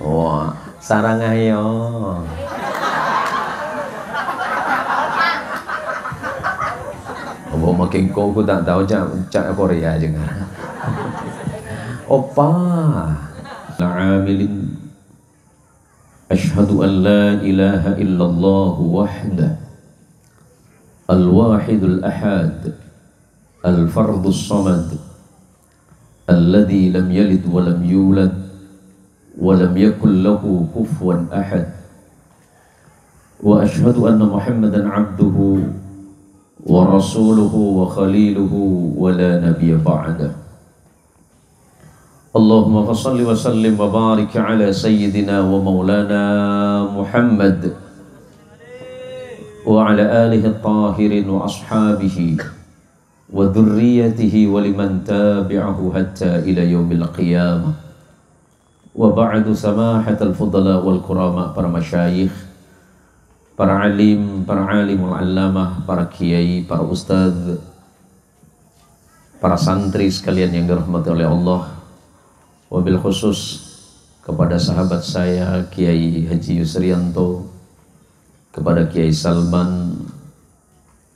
Wah, sarang ayo. Oh, makin kau aku tak tahu cak cak Korea aja kan. Opa. Amilin. Ashhadu an la ilaha illallah wahda. Ahad. Al-fardus samad. Alladhi lam yalid wa lam yulad. ولم يكن له كفوا أحد. وأشهد أن محمدا عبده ورسوله وخليله ولا نبي بعده. اللهم فصل وسلم وبارك على سيدنا ومولانا محمد وعلى آله الطاهرين وأصحابه وذريته ولمن تابعه حتى إلى يوم القيامة. Wa ba'du samahatal fudala wal kurama para masyayikh para alim, para alimul allamah, para kiai, para ustadz para santri sekalian yang dirahmati oleh Allah. Wabil khusus kepada sahabat saya Kiai Haji Yusrianto kepada Kiai Salman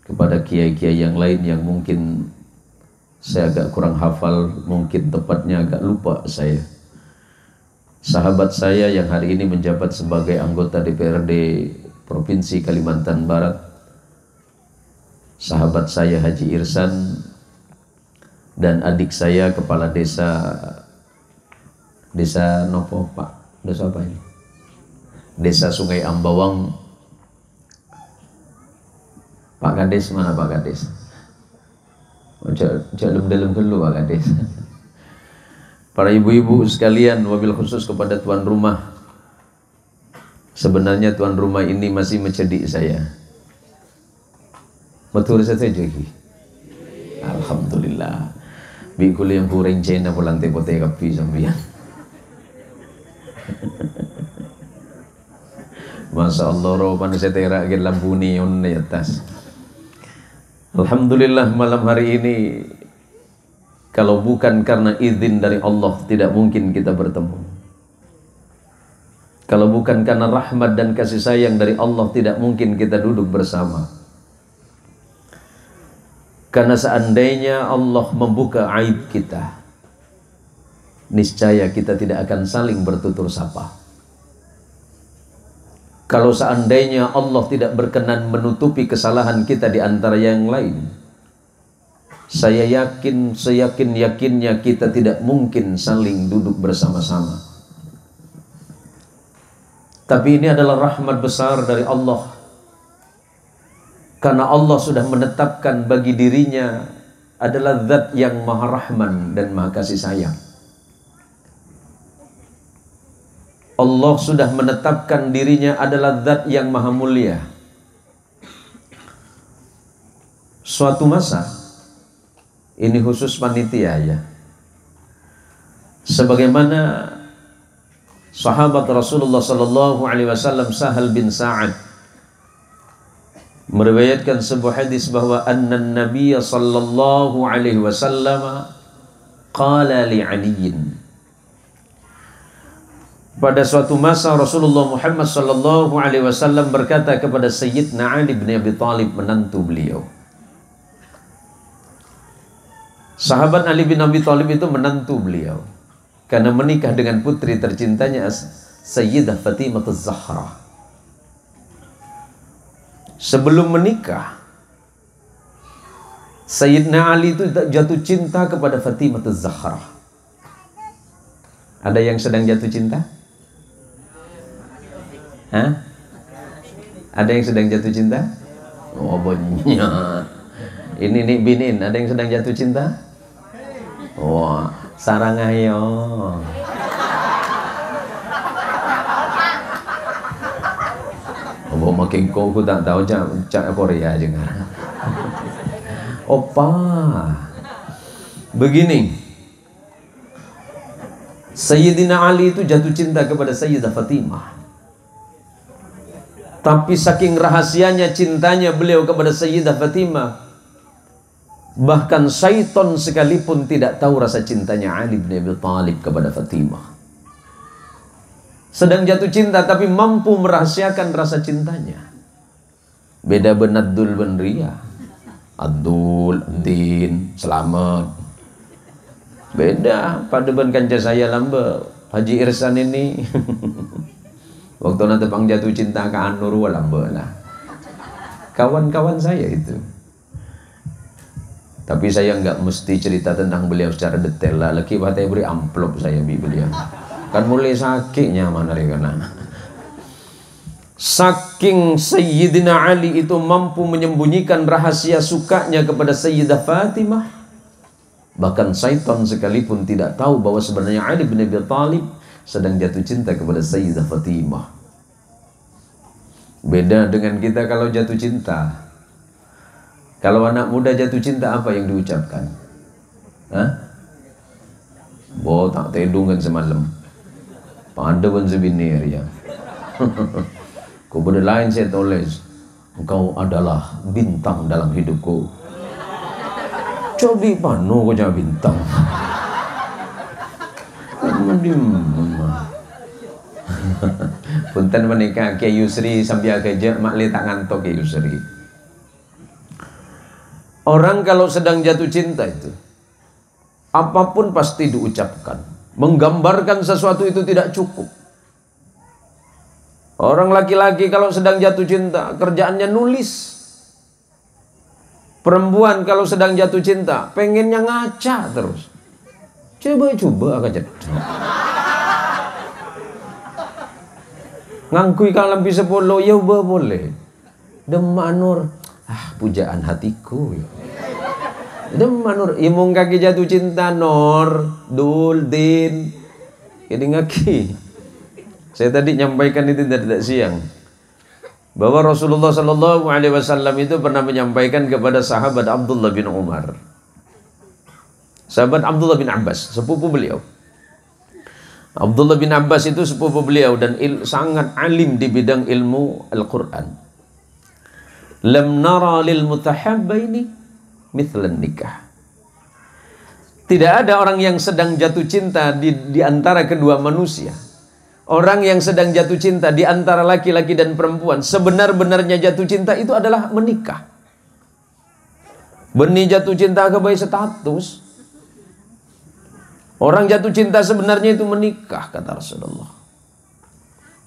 kepada kiai-kiai yang lain yang mungkin saya agak kurang hafal mungkin tepatnya agak lupa saya sahabat saya yang hari ini menjabat sebagai anggota DPRD Provinsi Kalimantan Barat. Sahabat saya Haji Irsan dan adik saya kepala desa desa Nopo Pak? Desa apa ini? Desa Sungai Ambawang. Pak Kades mana Pak Kades? Jangan dalam dulu Pak Kades Para ibu-ibu sekalian, wabil khusus kepada tuan rumah. Sebenarnya tuan rumah ini masih mencedik saya. Betul saya jadi. Alhamdulillah. Bikul yang kurang cina pulang tepote kapi sambian. Masya Allah, terak ke lampu neon di atas. Alhamdulillah malam hari ini kalau bukan karena izin dari Allah tidak mungkin kita bertemu. Kalau bukan karena rahmat dan kasih sayang dari Allah tidak mungkin kita duduk bersama. Karena seandainya Allah membuka aib kita, niscaya kita tidak akan saling bertutur sapa. Kalau seandainya Allah tidak berkenan menutupi kesalahan kita di antara yang lain, saya yakin, seyakin-yakinnya kita tidak mungkin saling duduk bersama-sama. Tapi ini adalah rahmat besar dari Allah. Karena Allah sudah menetapkan bagi dirinya adalah zat yang maha rahman dan maha kasih sayang. Allah sudah menetapkan dirinya adalah zat yang maha mulia. Suatu masa ini khusus panitia ya. Sebagaimana sahabat Rasulullah sallallahu alaihi wasallam Sahal bin Sa'ad meriwayatkan sebuah hadis bahwa anna Nabi sallallahu alaihi wasallam qala li Aliin pada suatu masa Rasulullah Muhammad sallallahu alaihi wasallam berkata kepada Sayyidina Ali bin Abi Thalib menantu beliau Sahabat Ali bin Abi Thalib itu menantu beliau karena menikah dengan putri tercintanya Sayyidah Fatimah Zahra. Sebelum menikah, Sayyidina Ali itu jatuh cinta kepada Fatimah Zahra. Ada yang sedang jatuh cinta? Hah? Ada yang sedang jatuh cinta? Oh banyak. Ini nih binin, ada yang sedang jatuh cinta? Wah, sarang ayo. Oh, makin kau aku tak tahu cak cak Korea aja. Opa. Begini. Sayyidina Ali itu jatuh cinta kepada Sayyidah Fatimah. Tapi saking rahasianya cintanya beliau kepada Sayyidah Fatimah, Bahkan syaitan sekalipun tidak tahu rasa cintanya Ali bin Abi Talib kepada Fatimah. Sedang jatuh cinta tapi mampu merahasiakan rasa cintanya. Beda benat dul benria. Abdul, Din, Selamat. Beda pada ben kanca saya lamba. Haji Irsan ini. Waktu nanti pang jatuh cinta ke Anur lamba lah. Kawan-kawan saya itu. Tapi saya nggak mesti cerita tentang beliau secara detail lah. Lagi batai beri amplop saya bi beliau. Kan mulai sakitnya mana karena. Saking Sayyidina Ali itu mampu menyembunyikan rahasia sukanya kepada Sayyidah Fatimah. Bahkan syaitan sekalipun tidak tahu bahwa sebenarnya Ali bin Abi Thalib sedang jatuh cinta kepada Sayyidah Fatimah. Beda dengan kita kalau jatuh cinta. Kalau anak muda jatuh cinta apa yang diucapkan? Hah? Tak tedung kan semalam. Pada pun sebinir ya. Kepada lain saya tulis, engkau adalah bintang dalam hidupku. Cobi panu kau jangan bintang. Punten menikah Kiai Yusri sambil kerja mak tak ngantok Kiai Yusri. Orang kalau sedang jatuh cinta itu apa pun pasti diucapkan. Menggambarkan sesuatu itu tidak cukup. Orang laki-laki kalau sedang jatuh cinta kerjaannya nulis. Perempuan kalau sedang jatuh cinta pengennya ngaca terus. Coba-coba jadi. Ngangkui kalau bisa polo ya boleh. Demak nur ah pujaan hatiku ya. Demam nur imung kaki jatuh cinta nor dul din ini ngaki. Saya tadi nyampaikan itu tidak siang bahwa Rasulullah Shallallahu Alaihi Wasallam itu pernah menyampaikan kepada sahabat Abdullah bin Umar, sahabat Abdullah bin Abbas, sepupu beliau. Abdullah bin Abbas itu sepupu beliau dan il, sangat alim di bidang ilmu Al-Quran. Lam nara lil mutahabbaini mithlan nikah. Tidak ada orang yang sedang jatuh cinta di, di antara kedua manusia. Orang yang sedang jatuh cinta di antara laki-laki dan perempuan. Sebenar-benarnya jatuh cinta itu adalah menikah. Benih jatuh cinta ke bayi status. Orang jatuh cinta sebenarnya itu menikah, kata Rasulullah.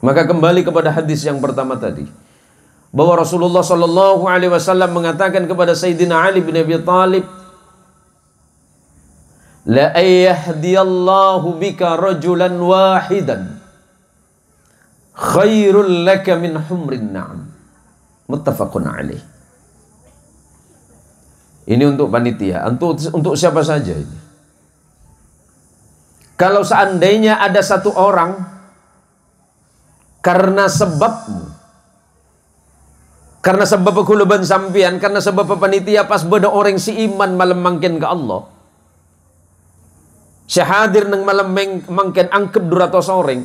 Maka kembali kepada hadis yang pertama tadi bahwa Rasulullah Shallallahu Alaihi Wasallam mengatakan kepada Sayyidina Ali bin Abi Talib, La ayyahdiyallahu bika rajulan wahidan khairul laka min humrin na'am. Muttafaqun alaih. Ini untuk panitia, untuk untuk siapa saja ini. Kalau seandainya ada satu orang karena sebabmu karena sebab kuluban sampian, karena sebab panitia pas beda orang si iman malam mangkin ke Allah. Syahadir nang malam mangkin angkep 200 orang.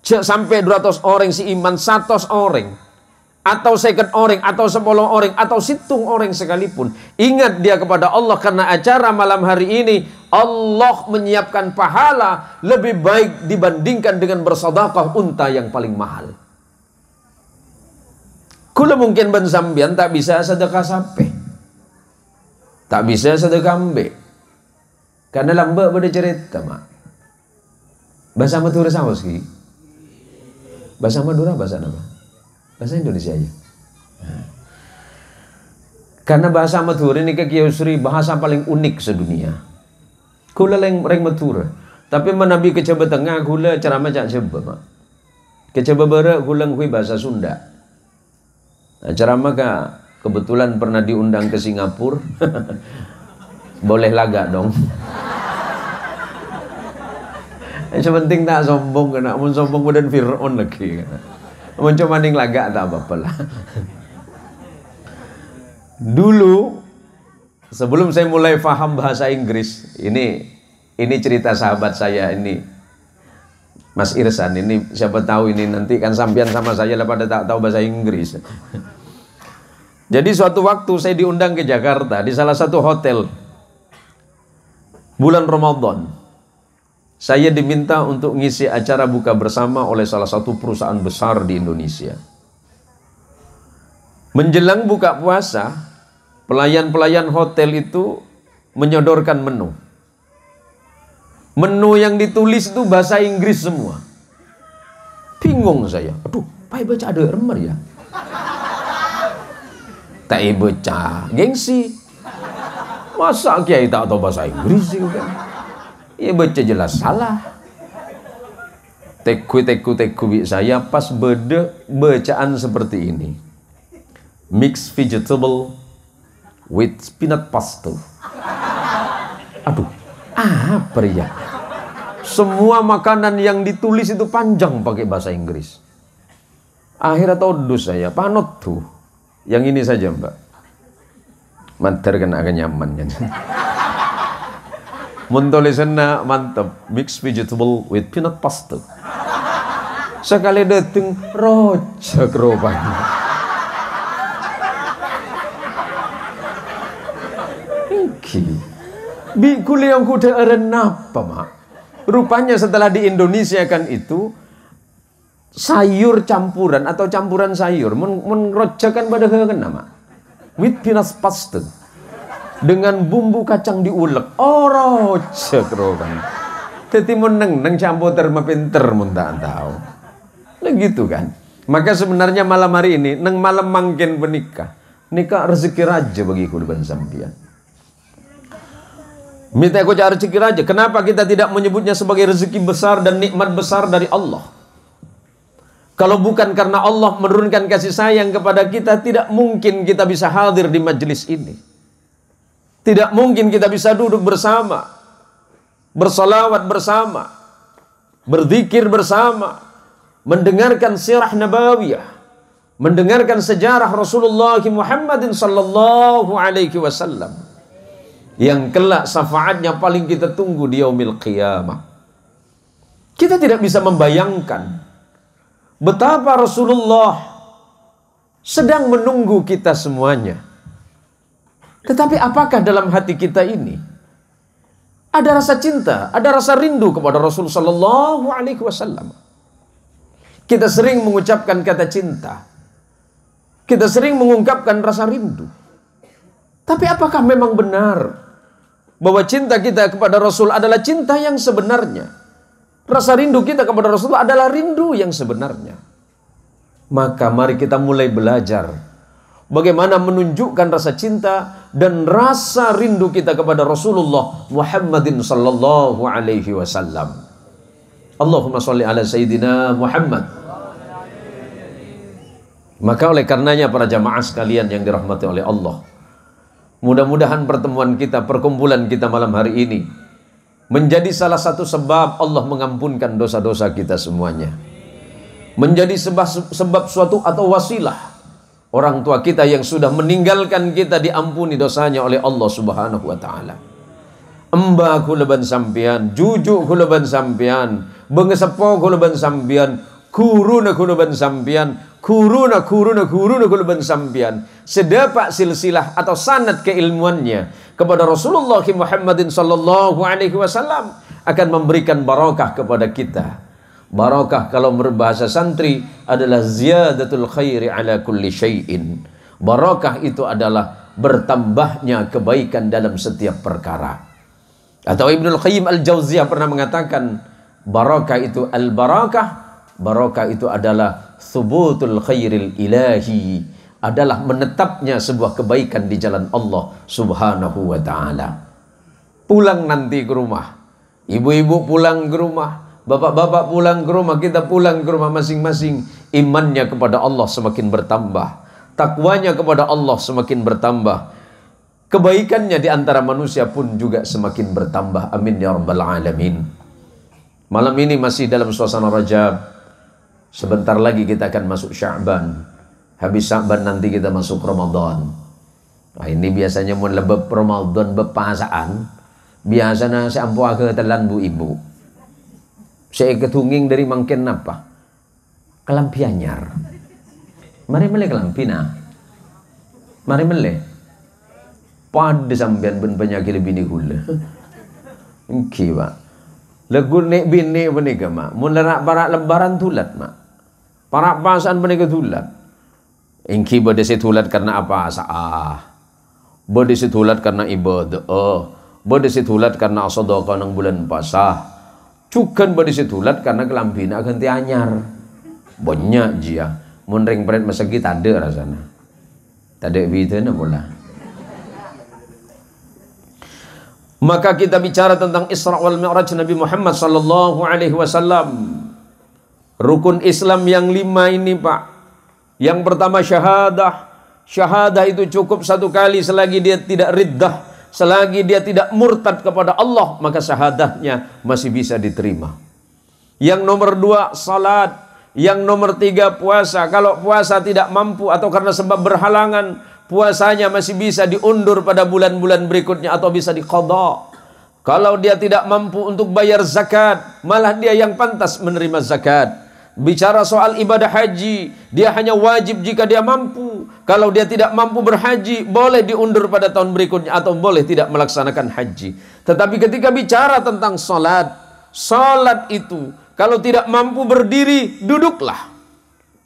Sampai 200 orang si iman 100 orang. Atau second orang, atau 10 orang, atau situng orang sekalipun. Ingat dia kepada Allah karena acara malam hari ini. Allah menyiapkan pahala lebih baik dibandingkan dengan bersedekah unta yang paling mahal. Kula mungkin ben sambian tak bisa sedekah sampai. Tak bisa sedekah ambe. Karena lambat pada cerita mak. Bahasa Madura sama sih. Bahasa Madura bahasa apa? Bahasa Indonesia aja. Nah. Karena bahasa Madura ini ke Kiusri bahasa paling unik sedunia. Kula leng reng Madura. Tapi menabi ke Jawa Tengah kula ceramah cak Jawa mak. Ke Jawa kula bahasa Sunda. Nah, ceramah kak kebetulan pernah diundang ke Singapura. Boleh laga dong. Yang penting tak sombong kena, mun sombong kemudian Fir'aun lagi kena. Mun cuma ning laga tak apa-apa lah. Dulu sebelum saya mulai faham bahasa Inggris, ini ini cerita sahabat saya ini Mas Irsan ini siapa tahu ini nanti kan sampian sama saya lah pada tak tahu bahasa Inggris. Jadi suatu waktu saya diundang ke Jakarta di salah satu hotel bulan Ramadan. Saya diminta untuk ngisi acara buka bersama oleh salah satu perusahaan besar di Indonesia. Menjelang buka puasa, pelayan-pelayan hotel itu menyodorkan menu. Menu yang ditulis itu bahasa Inggris semua. Bingung saya. Aduh, pai baca ada remer ya. Tak baca, gengsi. Masa kiai tak tahu bahasa Inggris sih kan? Ya baca jelas salah. Teku teku teku saya pas beda bacaan seperti ini. Mix vegetable with peanut pasta. Aduh, apa ya? Semua makanan yang ditulis itu panjang pakai bahasa Inggris. Akhirnya todus saya, panot tuh. Yang ini saja mbak. Mantar kan agak nyaman kan. Muntulisannya mantap. Mixed vegetable with peanut pasta. Sekali dateng rojak rupanya. Bi kuliah kuda apa mak? Rupanya setelah di Indonesia kan itu sayur campuran atau campuran sayur men menrojakan pada kena mak. With peanut pasta dengan bumbu kacang diulek. Oh rojak rupanya. Jadi meneng neng campur terma pinter mun tak tahu. Nah gitu kan. Maka sebenarnya malam hari ini neng malam mangkin menikah. Nikah rezeki raja bagi kurban sampian. Minta aku cari rezeki raja. Kenapa kita tidak menyebutnya sebagai rezeki besar dan nikmat besar dari Allah? Kalau bukan karena Allah menurunkan kasih sayang kepada kita, tidak mungkin kita bisa hadir di majelis ini. Tidak mungkin kita bisa duduk bersama, bersalawat bersama, berzikir bersama, mendengarkan sirah nabawiyah, mendengarkan sejarah Rasulullah Muhammad sallallahu alaihi wasallam yang kelak syafaatnya paling kita tunggu di yaumil qiyamah. Kita tidak bisa membayangkan betapa Rasulullah sedang menunggu kita semuanya. Tetapi apakah dalam hati kita ini ada rasa cinta, ada rasa rindu kepada Rasul sallallahu alaihi wasallam? Kita sering mengucapkan kata cinta. Kita sering mengungkapkan rasa rindu. Tapi apakah memang benar bahwa cinta kita kepada Rasul adalah cinta yang sebenarnya. Rasa rindu kita kepada Rasul adalah rindu yang sebenarnya. Maka mari kita mulai belajar bagaimana menunjukkan rasa cinta dan rasa rindu kita kepada Rasulullah Muhammadin sallallahu alaihi wasallam. Allahumma salli ala sayyidina Muhammad. Maka oleh karenanya para jamaah sekalian yang dirahmati oleh Allah, Mudah-mudahan pertemuan kita, perkumpulan kita malam hari ini menjadi salah satu sebab Allah mengampunkan dosa-dosa kita semuanya. Menjadi sebab, sebab suatu atau wasilah orang tua kita yang sudah meninggalkan kita diampuni dosanya oleh Allah Subhanahu wa taala. Emba kulaban sampian, jujuk kulaban sampian, bengesepo kulaban sampian, kuruna kulaban sampian, kuruna kuruna kuruna kulaban sampian sedapat silsilah atau sanad keilmuannya kepada Rasulullah Muhammadin sallallahu alaihi wasallam akan memberikan barakah kepada kita. Barakah kalau berbahasa santri adalah ziyadatul khairi ala kulli syai'in. Barakah itu adalah bertambahnya kebaikan dalam setiap perkara. Atau Ibnul Qayyim Al-Jauziyah pernah mengatakan barakah itu al-barakah, barakah itu adalah thubutul khairil ilahi adalah menetapnya sebuah kebaikan di jalan Allah Subhanahu wa taala. Pulang nanti ke rumah. Ibu-ibu pulang ke rumah, bapak-bapak pulang ke rumah, kita pulang ke rumah masing-masing. Imannya kepada Allah semakin bertambah, takwanya kepada Allah semakin bertambah. Kebaikannya di antara manusia pun juga semakin bertambah. Amin ya rabbal alamin. Malam ini masih dalam suasana Rajab. Sebentar lagi kita akan masuk Sya'ban. Habis Sa'ban nanti kita masuk Ramadan. Nah, ini biasanya mau lebih Ramadan bepasaan. Biasanya saya ampu ke telan bu ibu. Saya ketunging dari mangkin apa? Kelampianyar. Mari mele kelampina. Mari mele. Pada sampean ben penyakit lebih dihula. Oke, Pak. Legu nek bini benika mak. Mun lerak barak lebaran tulat mak. Para pasaan benika tulat. Ingki bade tulat karena apa? Saah. Bade tulat karena ibadah. Bade tulat karena sedekah nang bulan pasah. Cukan bade tulat karena kelambina ganti anyar. Banyak jia. Mun ring pret masagi ada rasana. Tade bitena pula. Maka kita bicara tentang Isra wal Mi'raj Nabi Muhammad sallallahu alaihi wasallam. Rukun Islam yang lima ini, Pak. Yang pertama syahadah. Syahadah itu cukup satu kali selagi dia tidak riddah, selagi dia tidak murtad kepada Allah, maka syahadahnya masih bisa diterima. Yang nomor dua salat, yang nomor tiga puasa. Kalau puasa tidak mampu atau karena sebab berhalangan, puasanya masih bisa diundur pada bulan-bulan berikutnya atau bisa dikodok. Kalau dia tidak mampu untuk bayar zakat, malah dia yang pantas menerima zakat. Bicara soal ibadah haji, dia hanya wajib jika dia mampu. Kalau dia tidak mampu berhaji, boleh diundur pada tahun berikutnya atau boleh tidak melaksanakan haji. Tetapi ketika bicara tentang solat, solat itu kalau tidak mampu berdiri, duduklah.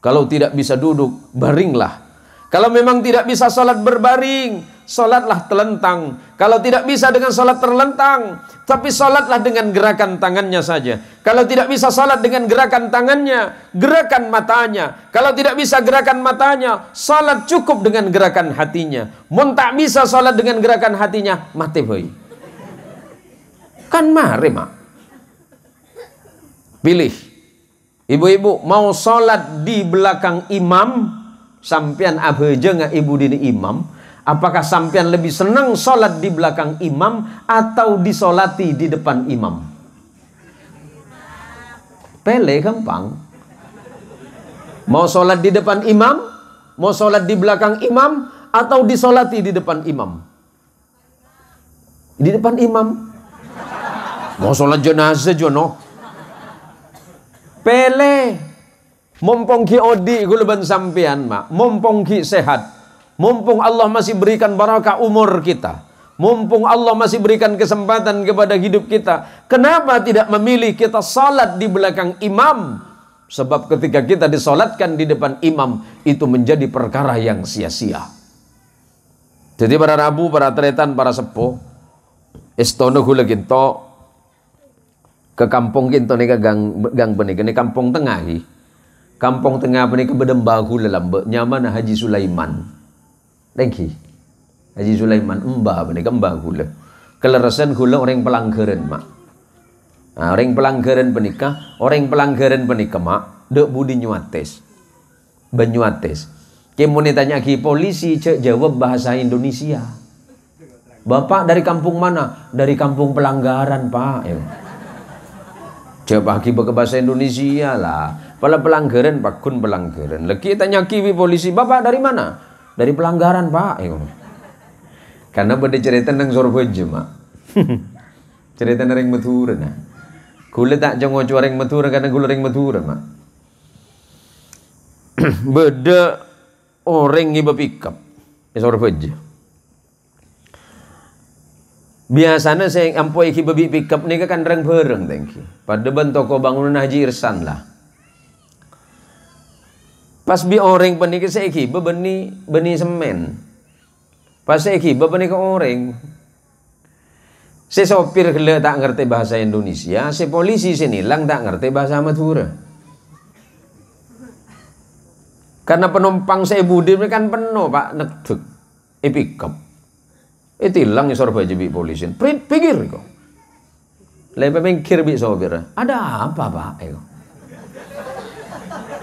Kalau tidak bisa duduk, baringlah. Kalau memang tidak bisa sholat berbaring, sholatlah telentang. Kalau tidak bisa dengan sholat terlentang, tapi sholatlah dengan gerakan tangannya saja. Kalau tidak bisa sholat dengan gerakan tangannya, gerakan matanya. Kalau tidak bisa gerakan matanya, sholat cukup dengan gerakan hatinya. Mun tak bisa sholat dengan gerakan hatinya, mati boy. Kan mari mak. Pilih. Ibu-ibu mau sholat di belakang imam sampian abeja nggak ibu dini imam apakah sampian lebih senang sholat di belakang imam atau disolati di depan imam? Pele gampang. Mau sholat di depan imam mau sholat di belakang imam atau disolati di depan imam? Di depan imam. Mau sholat jenazah jono? Pele. Mumpung ki odi guluban sampean mak, mumpung ki sehat, mumpung Allah masih berikan barakah umur kita, mumpung Allah masih berikan kesempatan kepada hidup kita, kenapa tidak memilih kita salat di belakang imam? Sebab ketika kita disolatkan di depan imam itu menjadi perkara yang sia-sia. Jadi para rabu, para tretan, para sepuh, istono gula ginto ke kampung ginto nih ke gang gang benih, ke kampung tengah Kampung tengah ni ke Bedembahu lambe nyaman Haji Sulaiman. You. Haji Sulaiman embah apa ni kembah gula. Kelerasan gula orang pelanggaran mak. Nah, orang pelanggaran penikah, orang pelanggaran penikah mak, dek budi nyuates. Benyuates. Kemun tanya ki polisi cek jawab bahasa Indonesia. Bapak dari kampung mana? Dari kampung pelanggaran, Pak. Ya. Cek bagi bahasa Indonesia lah. Pala pelanggaran Pak Kun pelanggaran. Lagi tanya kiwi polisi, Bapak dari mana? Dari pelanggaran Pak. Ya. Karena pada cerita nang Sorbojo mak. cerita nang Madura nah. Kule tak jangan ngojo ring Madura karena kule ring Madura mak. Beda orang ibu pikap. Ya Sorbojo. Biasanya saya ampoi ki babi pikap ni kan reng bareng thank you. Pada bentuk bangunan Haji Irsan lah. Pas bi orang ke seiki bebeni beni semen. Pas seiki bebeni ke orang. Si sopir kele tak ngerti bahasa Indonesia, si polisi sini lang tak ngerti bahasa Madura. Karena penumpang saya budi kan penuh pak nekdek, epikap. Itu hilang ya sorba bi polisi. Pikir kok. Lebih mikir bi sopir. Ada apa pak?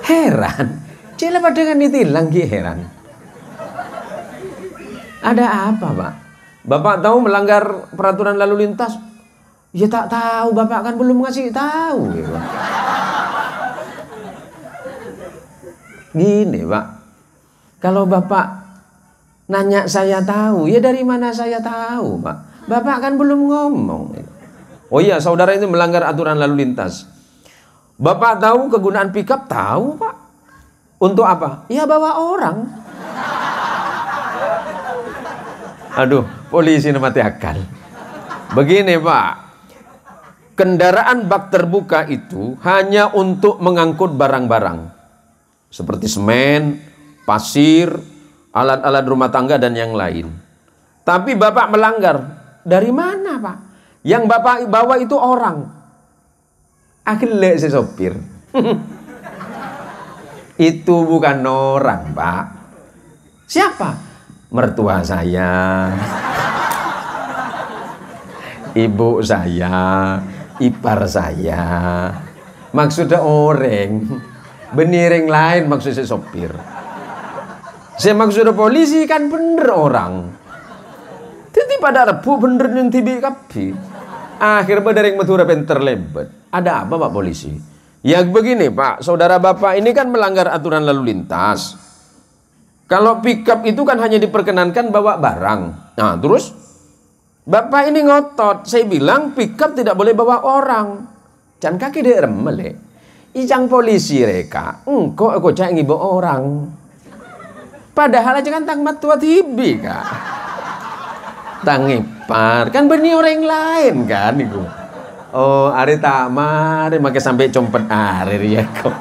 Heran. Cila pada kan ditilang heran. Ada apa pak? Bapak tahu melanggar peraturan lalu lintas? Ya tak tahu, bapak kan belum ngasih tahu. Gitu. Gini pak, kalau bapak nanya saya tahu, ya dari mana saya tahu pak? Bapak kan belum ngomong. Oh iya, saudara itu melanggar aturan lalu lintas. Bapak tahu kegunaan pickup? Tahu pak. Untuk apa? Ya bawa orang. Aduh, polisi mati akal. Begini Pak, kendaraan bak terbuka itu hanya untuk mengangkut barang-barang seperti semen, pasir, alat-alat rumah tangga dan yang lain. Tapi Bapak melanggar. Dari mana, Pak? Yang Bapak bawa itu orang. Akhirnya si sopir. itu bukan orang, Pak. Siapa? Mertua saya. Ibu saya, ipar saya. Maksudnya orang. Beniring lain maksudnya sopir. Saya maksudnya polisi kan bener orang. Tadi pada rebu bener yang tibi kapi. Akhirnya dari Madura penter lebat. Ada apa Pak polisi? Ya begini Pak, saudara Bapak ini kan melanggar aturan lalu lintas. Kalau pickup itu kan hanya diperkenankan bawa barang. Nah terus Bapak ini ngotot. Saya bilang pickup tidak boleh bawa orang. Jangan kaki dia remele. Ijang polisi reka. Engkau aku cak ngibo orang. Padahal aja kan tang matua tibi kak. Tangipar kan benih orang lain kan itu. Oh, hari tak mari makai sampai compet hari ya kok.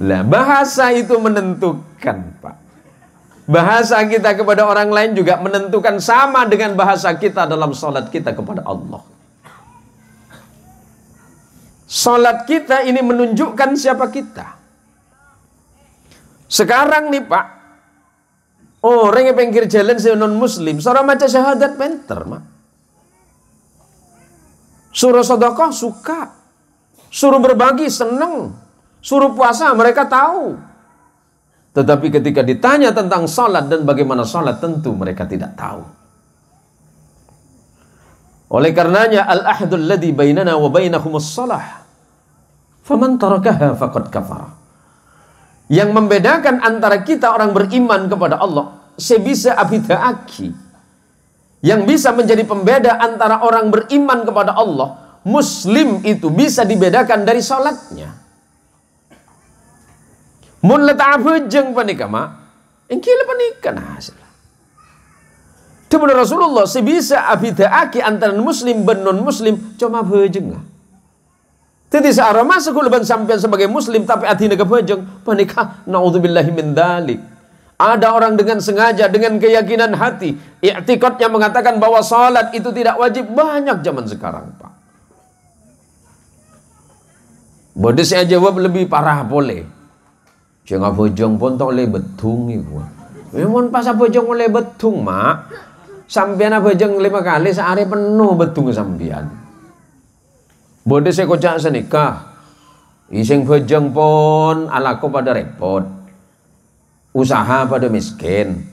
Lah bahasa itu menentukan, Pak. Bahasa kita kepada orang lain juga menentukan sama dengan bahasa kita dalam salat kita kepada Allah. Salat kita ini menunjukkan siapa kita. Sekarang nih Pak, orang yang pinggir jalan non muslim, seorang maca syahadat penter, Mak. Suruh sedekah suka. Suruh berbagi senang. Suruh puasa mereka tahu. Tetapi ketika ditanya tentang salat dan bagaimana salat tentu mereka tidak tahu. Oleh karenanya al-ahdul ladzi bainana wa bainahumus salah. Faman tarakaha faqad kafara. Yang membedakan antara kita orang beriman kepada Allah sebisa abidaaki yang bisa menjadi pembeda antara orang beriman kepada Allah, muslim itu bisa dibedakan dari salatnya. Mun leta abujeng panika ma, engkila panika hasil. Kemudian Rasulullah sebisa abidaaki antara muslim dan non muslim cuma bejeng lah. Jadi searah masuk leban sampai sebagai muslim tapi hati negara bejeng panika naudzubillahi min dalik. Ada orang dengan sengaja, dengan keyakinan hati, i'tikad yang mengatakan bahwa salat itu tidak wajib banyak zaman sekarang, Pak. Bodoh saya jawab lebih parah boleh. Jangan bojong pun tak boleh betung itu. Memang pas bojong boleh betung, mak. Sampian bojong lima kali sehari penuh betung sampian. Bodoh saya kocak senikah. Iseng bojong pun alaku pada repot usaha pada miskin.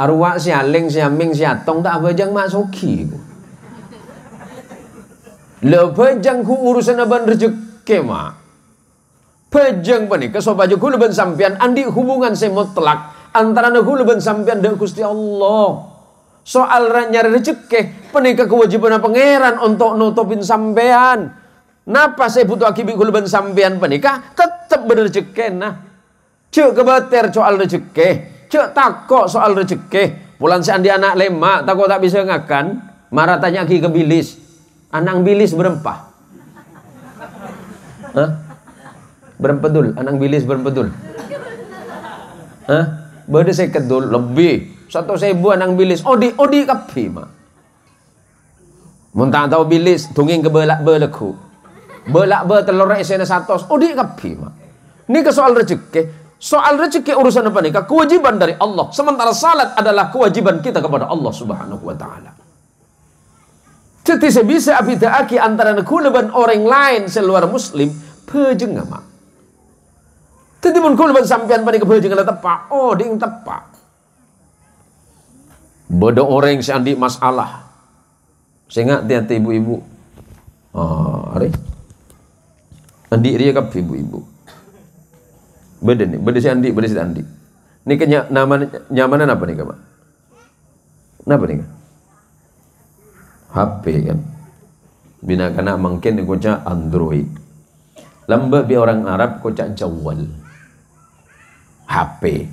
Arwah sialing siaming siatong tak bajang mak soki le bajang ku urusan aban rezeki mak? Bajang pa ni kasoba ku leban sampian andi hubungan saya mutlak antara aku leban sampian dan Gusti Allah. Soal nyari rezeki penikah kewajiban pangeran untuk nutupin sampean. Napa saya butuh akibat leban sampean penikah tetap berrezeki nah Cuk kebeter soal rezeki. Cuk takut soal rezeki. Pulang seandi anak lemak, takut tak bisa ngakan. Marah tanya lagi ke bilis. Anak bilis berempah. Hah? Berempedul, anak bilis berempedul. Hah? Bade saya kedul lebih. Satu sebu anak bilis. Odi, odi kapi mak. Muntah tahu bilis, tunging ke belak beleku. Belak be telur esena satu. Odi kapi mak. Ini ke soal rezeki. Soal rezeki urusan apa nikah kewajiban dari Allah. Sementara salat adalah kewajiban kita kepada Allah Subhanahu wa taala. Jadi sebisa abidaaki antara nekulaban orang lain seluar muslim pejeng ama. Jadi mun kulaban sampean pada kepejeng tepak. Oh, ding tepak. Bodoh orang andi masalah. Sehingga hati-hati ibu-ibu. Ah, hari. Andi dia kap ibu-ibu. Beda nih, beda si Andi, beda si Andi. Ini kenya nama nyamanan apa nih kamu? Kenapa nih? HP kan. Bina kana mungkin kocak Android. Lamba bi orang Arab kocak jawal. HP.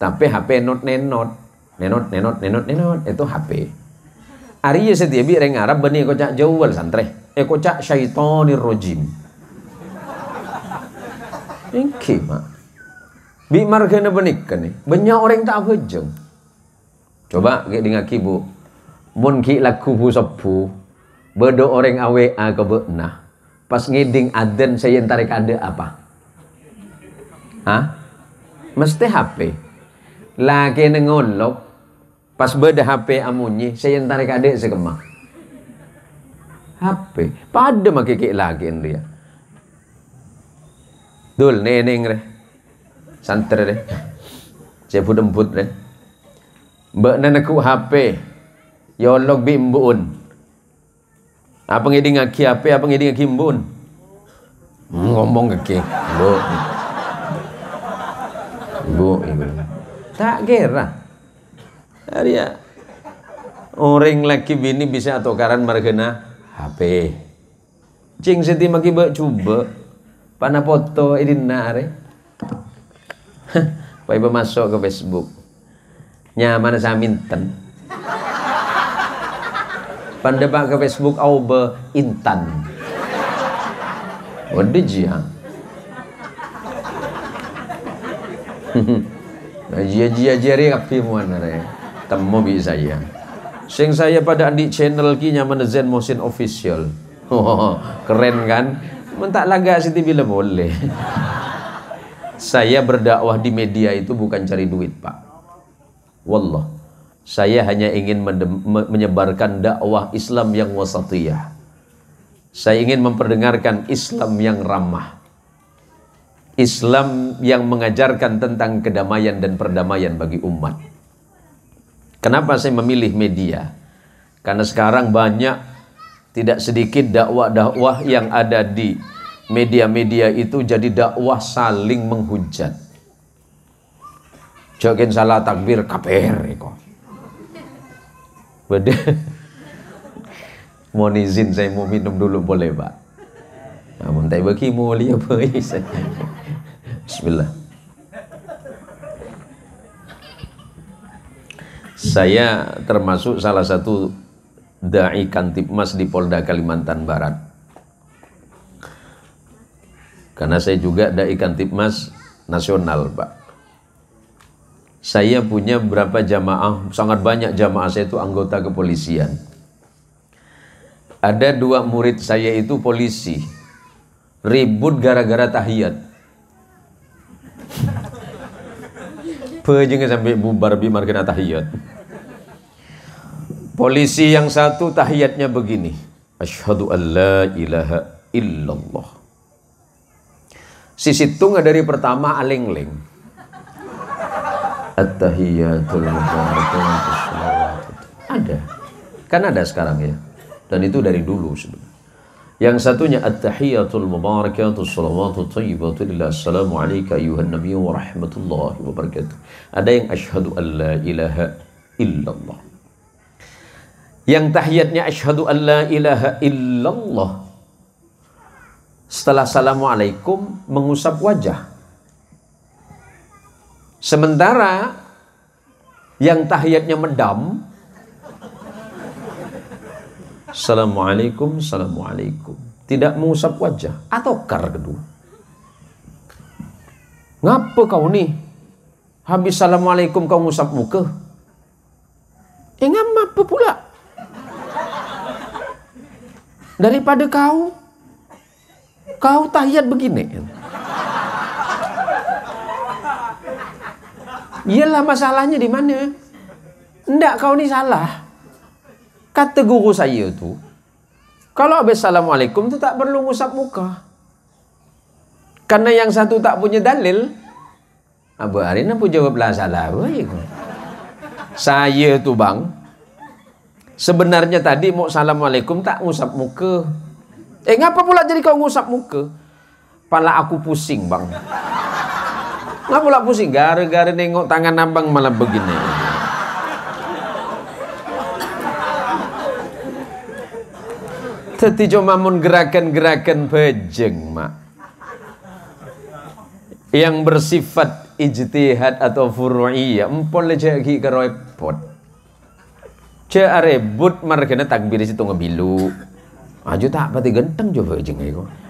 Tapi HP not nenot. Nenot, nenot, nenot, nenot. Itu HP. Ari ya setia bi orang Arab bani kocak jawal santre. Eh kocak syaitonir rojim. Ini mak. Bi margana benikkan nih. Banyak orang tak hujung. Coba kayak dengan kibu. Mun ki laku bu sepu. Bedo orang awe a ke nah. Pas ngiding aden saya tarik ada apa? Hah? Mesti HP. Lagi nengolok. Pas beda HP amunyi, saya tarik ada sekemah. HP. Pada makikik lagi dia. Dul, neneng re santer deh. Saya pun emput deh. Mbak nanaku HP. Ya Allah bimbun. Apa ngidi ngaki HP, apa ngidi ngaki mbun? Ngomong ngaki. Bu. Bu, ibu. Tak kira. Arya. Orang laki bini bisa atau karan margena HP. Cing seti maki coba. Pana foto ini nare. Pak Ibu masuk ke Facebook. Nyaman saya minten. Pandebak ke Facebook Aube Intan. Wadah jia. Jia jia jari api muan re. Temu bi saya. Sing saya pada di channel ki nyaman Zen Motion Official. Keren kan? Mentak laga siti bila boleh. Saya berdakwah di media itu bukan cari duit, Pak. Wallah. Saya hanya ingin menyebarkan dakwah Islam yang wasatiyah. Saya ingin memperdengarkan Islam yang ramah. Islam yang mengajarkan tentang kedamaian dan perdamaian bagi umat. Kenapa saya memilih media? Karena sekarang banyak tidak sedikit dakwah-dakwah yang ada di media-media itu jadi dakwah saling menghujat. Jokin salah takbir KPR kok. Beda. Mohon izin saya mau minum dulu boleh pak? Namun tak bagi mulia apa Bismillah. Saya termasuk salah satu dai kantipmas di Polda Kalimantan Barat. Karena saya juga ada ikan tipmas nasional, Pak. Saya punya berapa jamaah, sangat banyak jamaah saya itu anggota kepolisian. Ada dua murid saya itu polisi. Ribut gara-gara tahiyat. Pejengnya sampai bubar bimar kena tahiyat. Polisi yang satu tahiyatnya begini. Asyhadu an la ilaha illallah Sisi tunga dari pertama aling-ling. At-tahiyatul Ada. Kan ada sekarang ya. Dan itu dari dulu sebenarnya. Yang satunya at-tahiyatul mubarakatus salawatu thayyibatu lillah assalamu alayka ayuhan nabiy wa rahmatullahi wa barakatuh. Ada yang asyhadu an la ilaha illallah. Yang tahiyatnya asyhadu an la ilaha illallah setelah assalamualaikum mengusap wajah. Sementara yang tahiyatnya mendam Assalamualaikum, Assalamualaikum. Tidak mengusap wajah atau kar kedua. Ngapa kau nih? Habis Assalamualaikum kau ngusap muka? Eh ngapa pula? Daripada kau Kau tahiyat begini. Iyalah masalahnya di mana? Enggak kau ni salah. Kata guru saya tu, kalau habis assalamualaikum tu tak perlu ngusap muka. Karena yang satu tak punya dalil, Abu Arin apa jawablah salah. Saya tu bang, sebenarnya tadi mau assalamualaikum tak ngusap muka. Eh ngapa pula jadi kau ngusap muka? Pala aku pusing bang. Ngapa pula pusing? Gara-gara nengok tangan abang malah begini. Teti cuma mun gerakan-gerakan pejeng mak. Yang bersifat ijtihad atau furu'iyah. Empon leja ki kerepot. Ce arebut margana takbir situ ngebilu. Aju tak pati genteng jo jeung.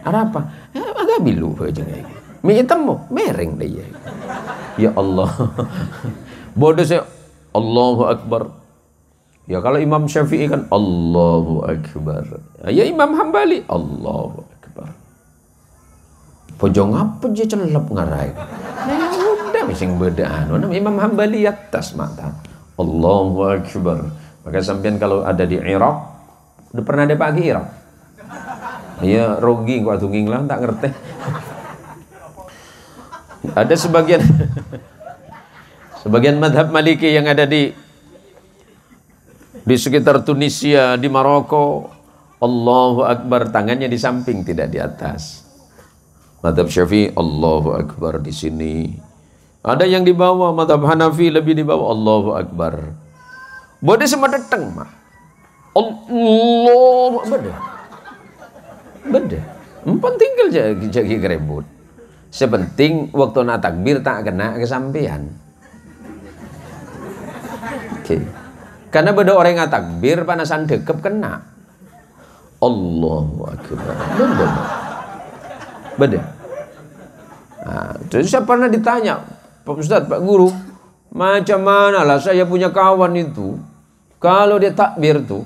Ada apa? Agak bilu jeung ieu. Mi mereng dia. Ya Allah. Bodoh saya Allahu Akbar. Ya kalau Imam Syafi'i kan Allahu Akbar. Ya Imam Hambali Allahu Akbar. Pojong apa je celep ngarai. Nah, udah mising beda anu. Imam Hambali atas mata. Allahu Akbar. Maka sampean kalau ada di Irak, udah pernah ada pagi Irak? Iya, rogi gua tunging lah, tak ngerti. ada sebagian sebagian madhab maliki yang ada di di sekitar Tunisia, di Maroko, Allahu Akbar, tangannya di samping, tidak di atas. Madhab Syafi'i, Allahu Akbar di sini. Ada yang di bawah, madhab Hanafi lebih di bawah, Allahu Akbar. Boleh semua datang, mah. Allah, beda. Beda. Empat tinggal jadi jadi kerebut. Sepenting waktu nak takbir tak kena kesampian. Okay. Karena beda orang yang takbir panasan dekep kena. Allahu Akbar. Beda. Beda. Nah, terus saya pernah ditanya, Pak Ustadz, Pak Guru, macam mana lah saya punya kawan itu, kalau dia takbir tuh,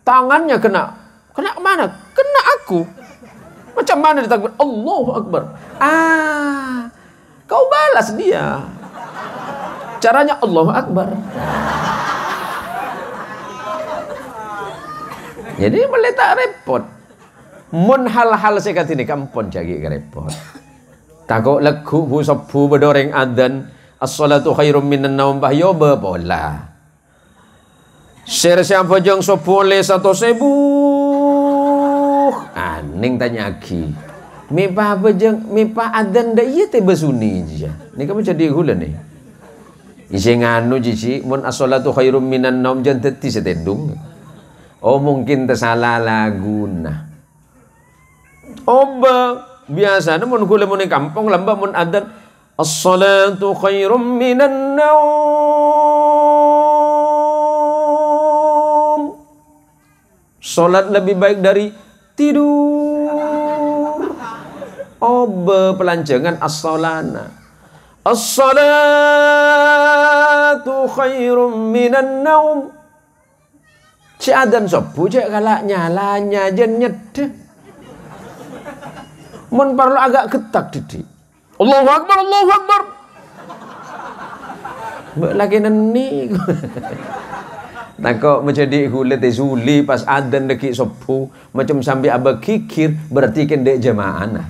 tangannya kena, kena mana? Kena aku. Macam mana dia takbir? Allahu Akbar. Ah, kau balas dia. Caranya Allahu Akbar. Jadi meletak repot. Mun hal-hal saya kata ini kampun jagi repot. Takut lagu bu sepu bedoreng adan as-salatu khairum minan naum bahyo. Share siapa jeng sepu le satu sebu. Aning tanya lagi. Mipa apa jeng mipa adan dah iya teh besuni aja. Ini kamu jadi gula nih. Isi nganu cici mun as-salatu khairum minan naum jangan teti setedung. Oh mungkin tersalah laguna. Oba biasa namun kula mun kampung lamba mun adan as-salatu khairum minan naum. Salat lebih baik dari tidur. Oba pelancangan as-salana. As-salatu khairum minan naum. Si adan sopu cek kalak nyalanya jen nyedeh. Mun perlu agak ketak didi. Allahu Akbar, Allahu Akbar. Lagi neni. Nako menjadi kulit zuli pas adan deki sopu macam sampai abah kikir berarti dek jamaah nah.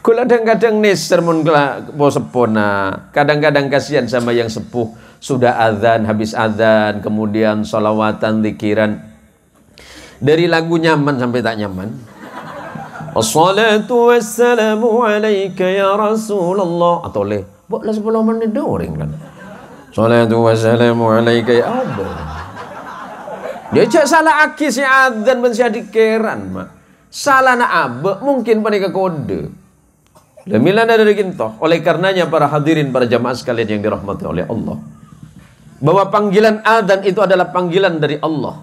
Kadang-kadang neser mun sepona, kadang-kadang kasihan sama yang sepuh sudah azan, habis azan, kemudian salawatan, zikiran. Dari lagu nyaman sampai tak nyaman. Assalatu wassalamu alaika ya Rasulullah. Atau le, buatlah 10 menit doang kan. Salatu wassalamu alaika ya Abba. Dia cak salah aki si azan ben si adikeran mak. Salah na abba mungkin panika kode. Demikian dari kintoh. Oleh karenanya para hadirin, para jamaah sekalian yang dirahmati oleh Allah. Bahwa panggilan adzan itu adalah panggilan dari Allah.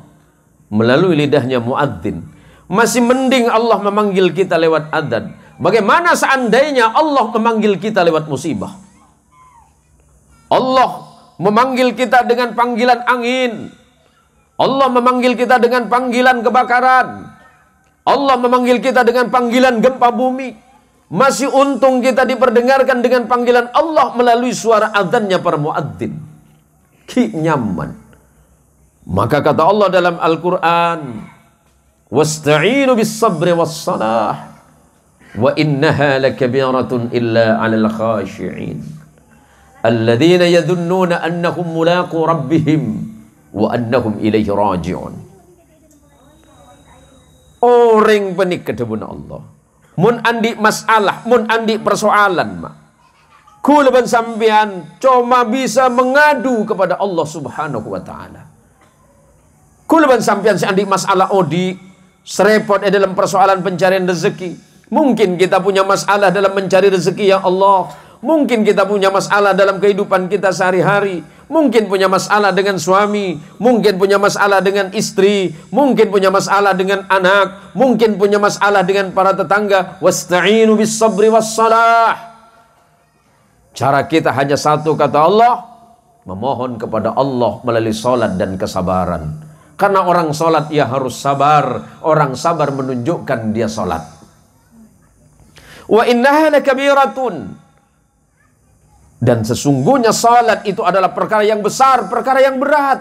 Melalui lidahnya muadzin. Masih mending Allah memanggil kita lewat adzan. Bagaimana seandainya Allah memanggil kita lewat musibah? Allah memanggil kita dengan panggilan angin. Allah memanggil kita dengan panggilan kebakaran. Allah memanggil kita dengan panggilan gempa bumi. Masih untung kita diperdengarkan dengan panggilan Allah melalui suara adzannya para muadzin. Ki nyaman. Maka kata Allah dalam Al-Qur'an, "Wasta'inu bis sabri was salah wa innaha lakabiratun illa 'alal khashi'in." Alladzina yadhunnuna annahum mulaqu rabbihim wa annahum ilaihi raji'un. Orang penik kedebun Allah mun andi masalah, mun andi persoalan mak. Kulaban sampean cuma bisa mengadu kepada Allah Subhanahu wa taala. Kulaban sampean andi masalah odi serepot dalam persoalan pencarian rezeki. Mungkin kita punya masalah dalam mencari rezeki ya Allah. Mungkin kita punya masalah dalam kehidupan kita sehari-hari. mungkin punya masalah dengan suami, mungkin punya masalah dengan istri, mungkin punya masalah dengan anak, mungkin punya masalah dengan para tetangga. Wasta'inu bis sabri was salah. Cara kita hanya satu kata Allah, memohon kepada Allah melalui salat dan kesabaran. Karena orang salat ia harus sabar, orang sabar menunjukkan dia salat. Wa innaha lakabiratun dan sesungguhnya salat itu adalah perkara yang besar, perkara yang berat.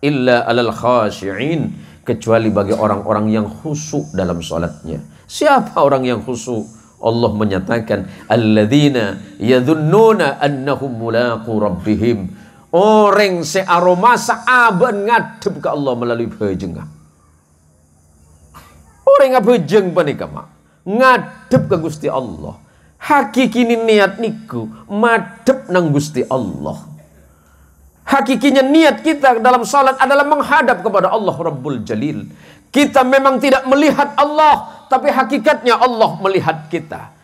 Illa alal khashi'in. Kecuali bagi orang-orang yang khusyuk dalam salatnya. Siapa orang yang khusyuk? Allah menyatakan alladzina yadhunnuna annahum mulaqu rabbihim orang searoma saaban ngadep ke Allah melalui bejengah orang yang bejeng panika ngadep ke Gusti Allah Hakikini niat niku madep nang Gusti Allah. Hakikinya niat kita dalam salat adalah menghadap kepada Allah Rabbul Jalil. Kita memang tidak melihat Allah, tapi hakikatnya Allah melihat kita.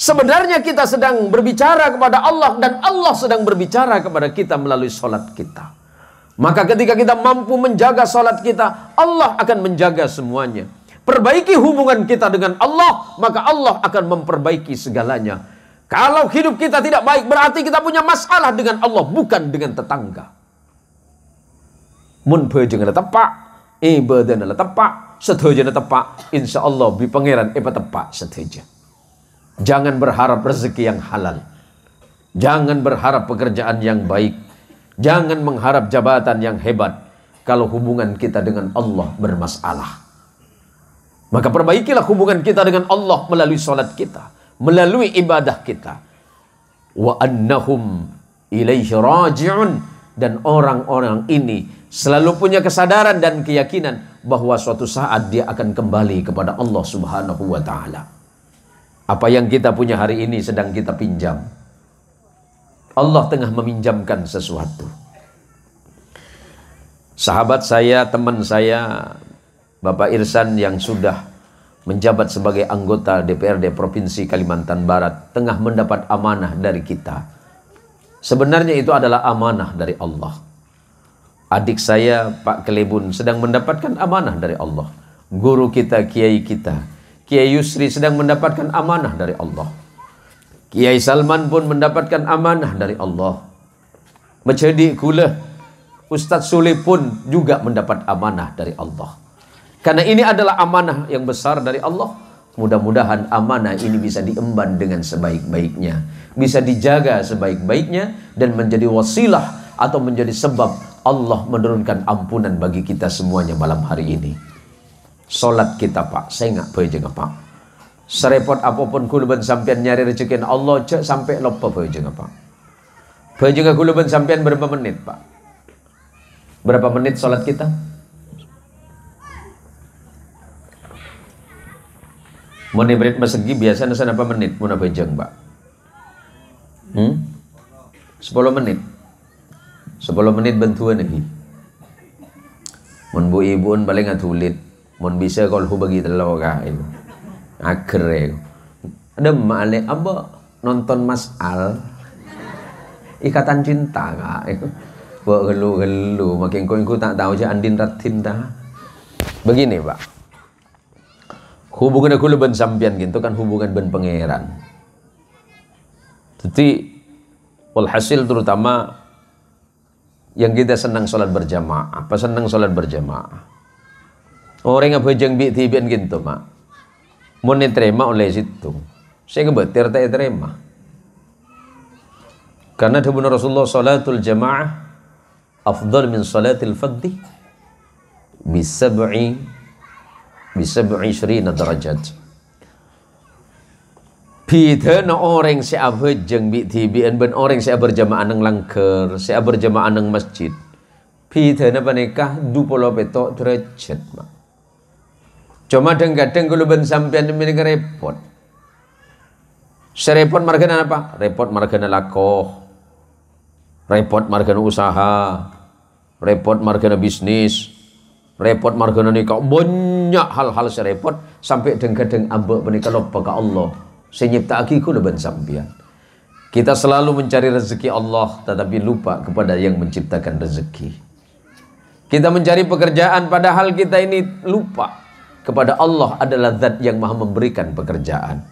Sebenarnya kita sedang berbicara kepada Allah dan Allah sedang berbicara kepada kita melalui salat kita. Maka ketika kita mampu menjaga salat kita, Allah akan menjaga semuanya. Perbaiki hubungan kita dengan Allah, maka Allah akan memperbaiki segalanya. Kalau hidup kita tidak baik, berarti kita punya masalah dengan Allah, bukan dengan tetangga. Mun bejeng ada tepak, ibadah ada tepak, setuju ada tepak, insya Allah bi pangeran iba tepak setuju. Jangan berharap rezeki yang halal. Jangan berharap pekerjaan yang baik. Jangan mengharap jabatan yang hebat. Kalau hubungan kita dengan Allah bermasalah. Maka perbaikilah hubungan kita dengan Allah melalui salat kita, melalui ibadah kita. Wa annahum ilaihi raji'un dan orang-orang ini selalu punya kesadaran dan keyakinan bahwa suatu saat dia akan kembali kepada Allah Subhanahu wa taala. Apa yang kita punya hari ini sedang kita pinjam. Allah tengah meminjamkan sesuatu. Sahabat saya, teman saya, Bapak Irsan yang sudah menjabat sebagai anggota DPRD Provinsi Kalimantan Barat tengah mendapat amanah dari kita. Sebenarnya itu adalah amanah dari Allah. Adik saya Pak Kelebun sedang mendapatkan amanah dari Allah. Guru kita, kiai kita, Kiai Yusri sedang mendapatkan amanah dari Allah. Kiai Salman pun mendapatkan amanah dari Allah. Menjadi kula Ustadz Sule pun juga mendapat amanah dari Allah. Karena ini adalah amanah yang besar dari Allah. Mudah-mudahan amanah ini bisa diemban dengan sebaik-baiknya. Bisa dijaga sebaik-baiknya dan menjadi wasilah atau menjadi sebab Allah menurunkan ampunan bagi kita semuanya malam hari ini. Solat kita pak, saya nggak boleh pak. Serepot apa pun kuluban sampean nyari rezeki Allah cek sampai lupa boleh pak. Boleh kuluban sampean berapa menit pak? Berapa menit solat kita? Mau berit mesegi biasa nasa apa menit mau bejeng pak? Hmm? 10 menit. 10 menit bantuan lagi. Mun bu ibu paling atulit. Mun bisa kalau bagi telo ka itu. Akhir Ada male apa nonton Mas Al ikatan cinta kak itu gelu gelu makin kau tak tahu aja Andin Ratin dah begini pak hubungan aku ben sampian gitu kan hubungan ben pangeran. Jadi walhasil terutama yang kita senang sholat berjamaah. Apa senang sholat berjamaah? Orang yang bejeng bi tibian gitu mak. Mau diterima oleh situ. Saya ngebetir tak terima. Karena dahulu Rasulullah salatul jamaah afdal min salatil fadhi bisab'i bisab'i syirina darajat Peter na orang si jeng bi tibi en ben orang si berjamaah nang langker, si berjamaah nang masjid. Peter na panikah du polo peto derajat ma. Cuma kadang kalau ben sampean demi repot. Serepot margana apa? Repot margana lakoh. Repot margana usaha. Repot margana bisnis repot margana nikah banyak hal-hal serepot sampai deng kadeng ambek lupa ke Allah saya nyipta aku kulo ben Kita selalu mencari rezeki Allah tetapi lupa kepada yang menciptakan rezeki. Kita mencari pekerjaan padahal kita ini lupa kepada Allah adalah zat yang maha memberikan pekerjaan.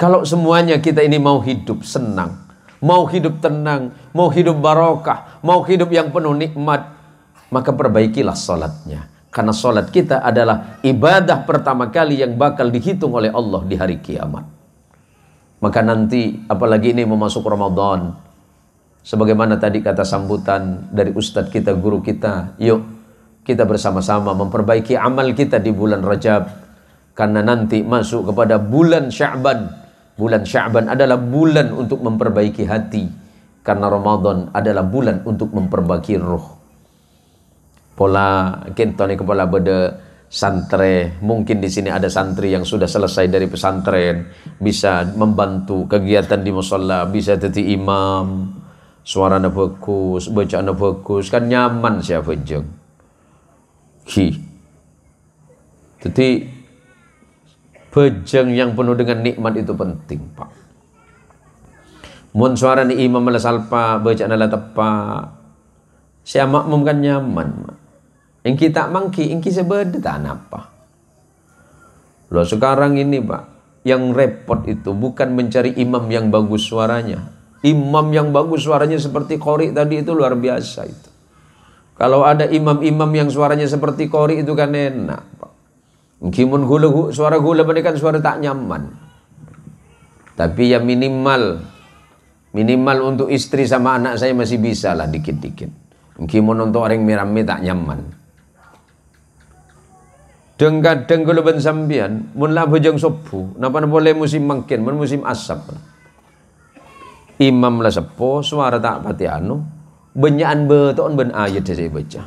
Kalau semuanya kita ini mau hidup senang, mau hidup tenang, mau hidup barokah, mau hidup yang penuh nikmat, maka perbaikilah solatnya. Karena solat kita adalah ibadah pertama kali yang bakal dihitung oleh Allah di hari kiamat. Maka nanti apalagi ini memasuk Ramadan. Sebagaimana tadi kata sambutan dari ustadz kita, guru kita. Yuk kita bersama-sama memperbaiki amal kita di bulan Rajab. Karena nanti masuk kepada bulan Sya'ban. Bulan Sya'ban adalah bulan untuk memperbaiki hati. Karena Ramadan adalah bulan untuk memperbaiki roh. Pola kentone kepala beda santre. Mungkin di sini ada santri yang sudah selesai dari pesantren, bisa membantu kegiatan di musola, bisa jadi imam, suaranya bagus, bacaannya bagus, kan nyaman siapa jeng. Ki. Jadi bejeng yang penuh dengan nikmat itu penting, Pak. Mun suara ni imam malah salpa, bacaan ala tepat. Siapa makmum kan nyaman, Pak. Engki tak mangki, engki sebeda tak apa. Loh sekarang ini pak, yang repot itu bukan mencari imam yang bagus suaranya. Imam yang bagus suaranya seperti Kori tadi itu luar biasa itu. Kalau ada imam-imam yang suaranya seperti Kori itu kan enak pak. Mungkin gula, suara gula kan suara tak nyaman. Tapi ya minimal, minimal untuk istri sama anak saya masih bisa lah dikit-dikit. Mungkin untuk orang mirami tak nyaman. Deng-kadeng kalau ben sambian, mun lah bojong sopu, napa boleh musim mangkin, mun musim asap. Imam lah sepo, suara tak pati anu, benyaan beton ben ayat saya baca.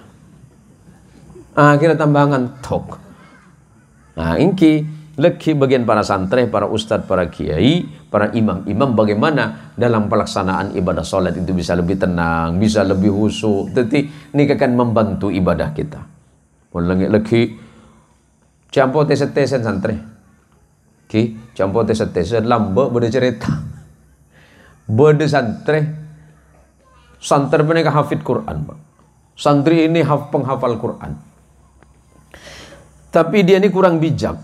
Akhirnya tambangan tok. Nah, inki leki bagian para santri, para ustadz, para kiai, para imam-imam bagaimana dalam pelaksanaan ibadah sholat itu bisa lebih tenang, bisa lebih husu. Jadi ini akan membantu ibadah kita. Mulai leki Campo tesen santri. Ki, campo tesen lambok berde cerita. Berde santri. Santri mereka hafid Quran, Pak. Santri ini haf penghafal Quran. Tapi dia ini kurang bijak.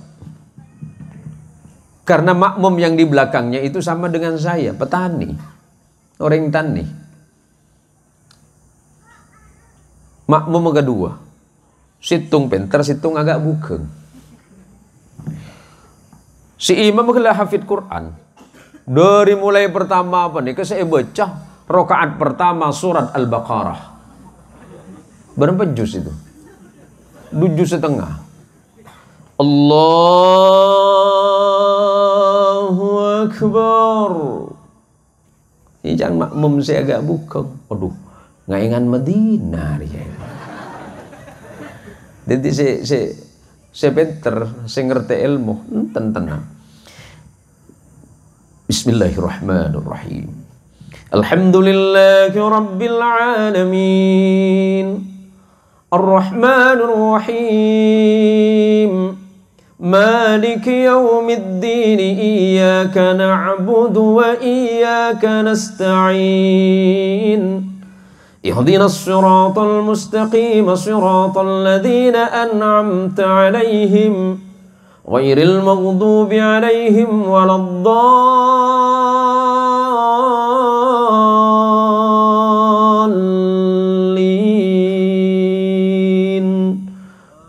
Karena makmum yang di belakangnya itu sama dengan saya, petani. Orang tani. Makmum kedua. Situng pinter, situng agak bukeng. Si imam adalah hafid Quran. Dari mulai pertama apa nih? Saya baca rokaat pertama surat Al-Baqarah. Berapa juz itu? Tujuh setengah. Allahu Akbar. Ini jangan makmum saya agak buka. Aduh, nggak ingat Medina ya. Jadi saya, saya saya pinter, saya ngerti ilmu, enten tenang. Bismillahirrahmanirrahim. Alhamdulillahi rabbil alamin. Ar-Rahmanir Rahim. مالك يوم الدين إياك نعبد وإياك نستعين اهدنا الصراط المستقيم صراط الذين أنعمت عليهم غير المغضوب عليهم ولا الضالين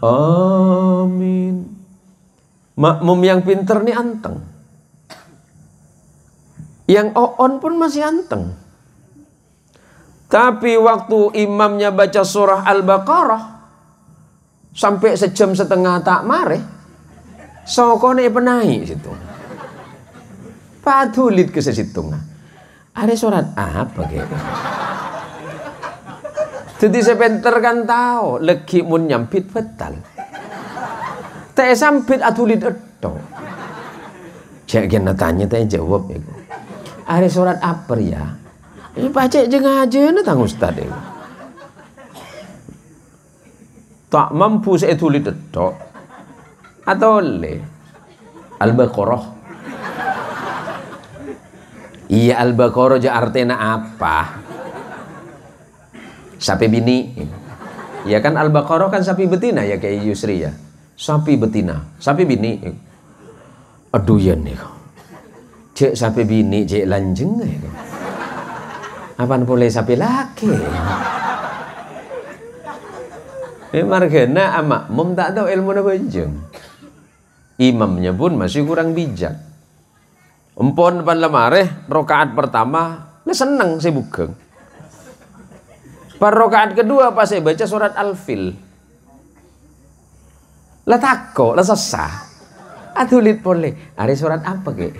آمين Makmum yang pinter nih anteng. Yang on pun masih anteng. Tapi waktu imamnya baca surah Al-Baqarah sampai sejam setengah tak mare, sokone penai situ. Patulit ke situ. Ada surat apa gitu? Jadi sepenter kan tahu legi mun nyampit betal. Tak sampit atulit itu. Cek tanya tanya jawab. Ada surat apa ya? Ini pacek je ngaji ni tang ustaz dia. Tak mampu saya tulis detok. Atau le Al-Baqarah. Iya Al-Baqarah ja artinya apa? Sapi bini. Ya kan Al-Baqarah kan sapi betina ya kayak Yusri ya. Sapi betina, sapi bini. Aduh ya nih. Cek sapi bini, cek lanjeng ya. Apaan boleh sapi laki? Eh margana ama mum tak tahu ilmu apa Imamnya pun masih kurang bijak. Empon pan lemareh rokaat pertama lah seneng saya bugeng. Par rokaat kedua pas saya baca surat Al-Fil. Lah tako, lah sesah. Atulit boleh. Ada surat apa ke?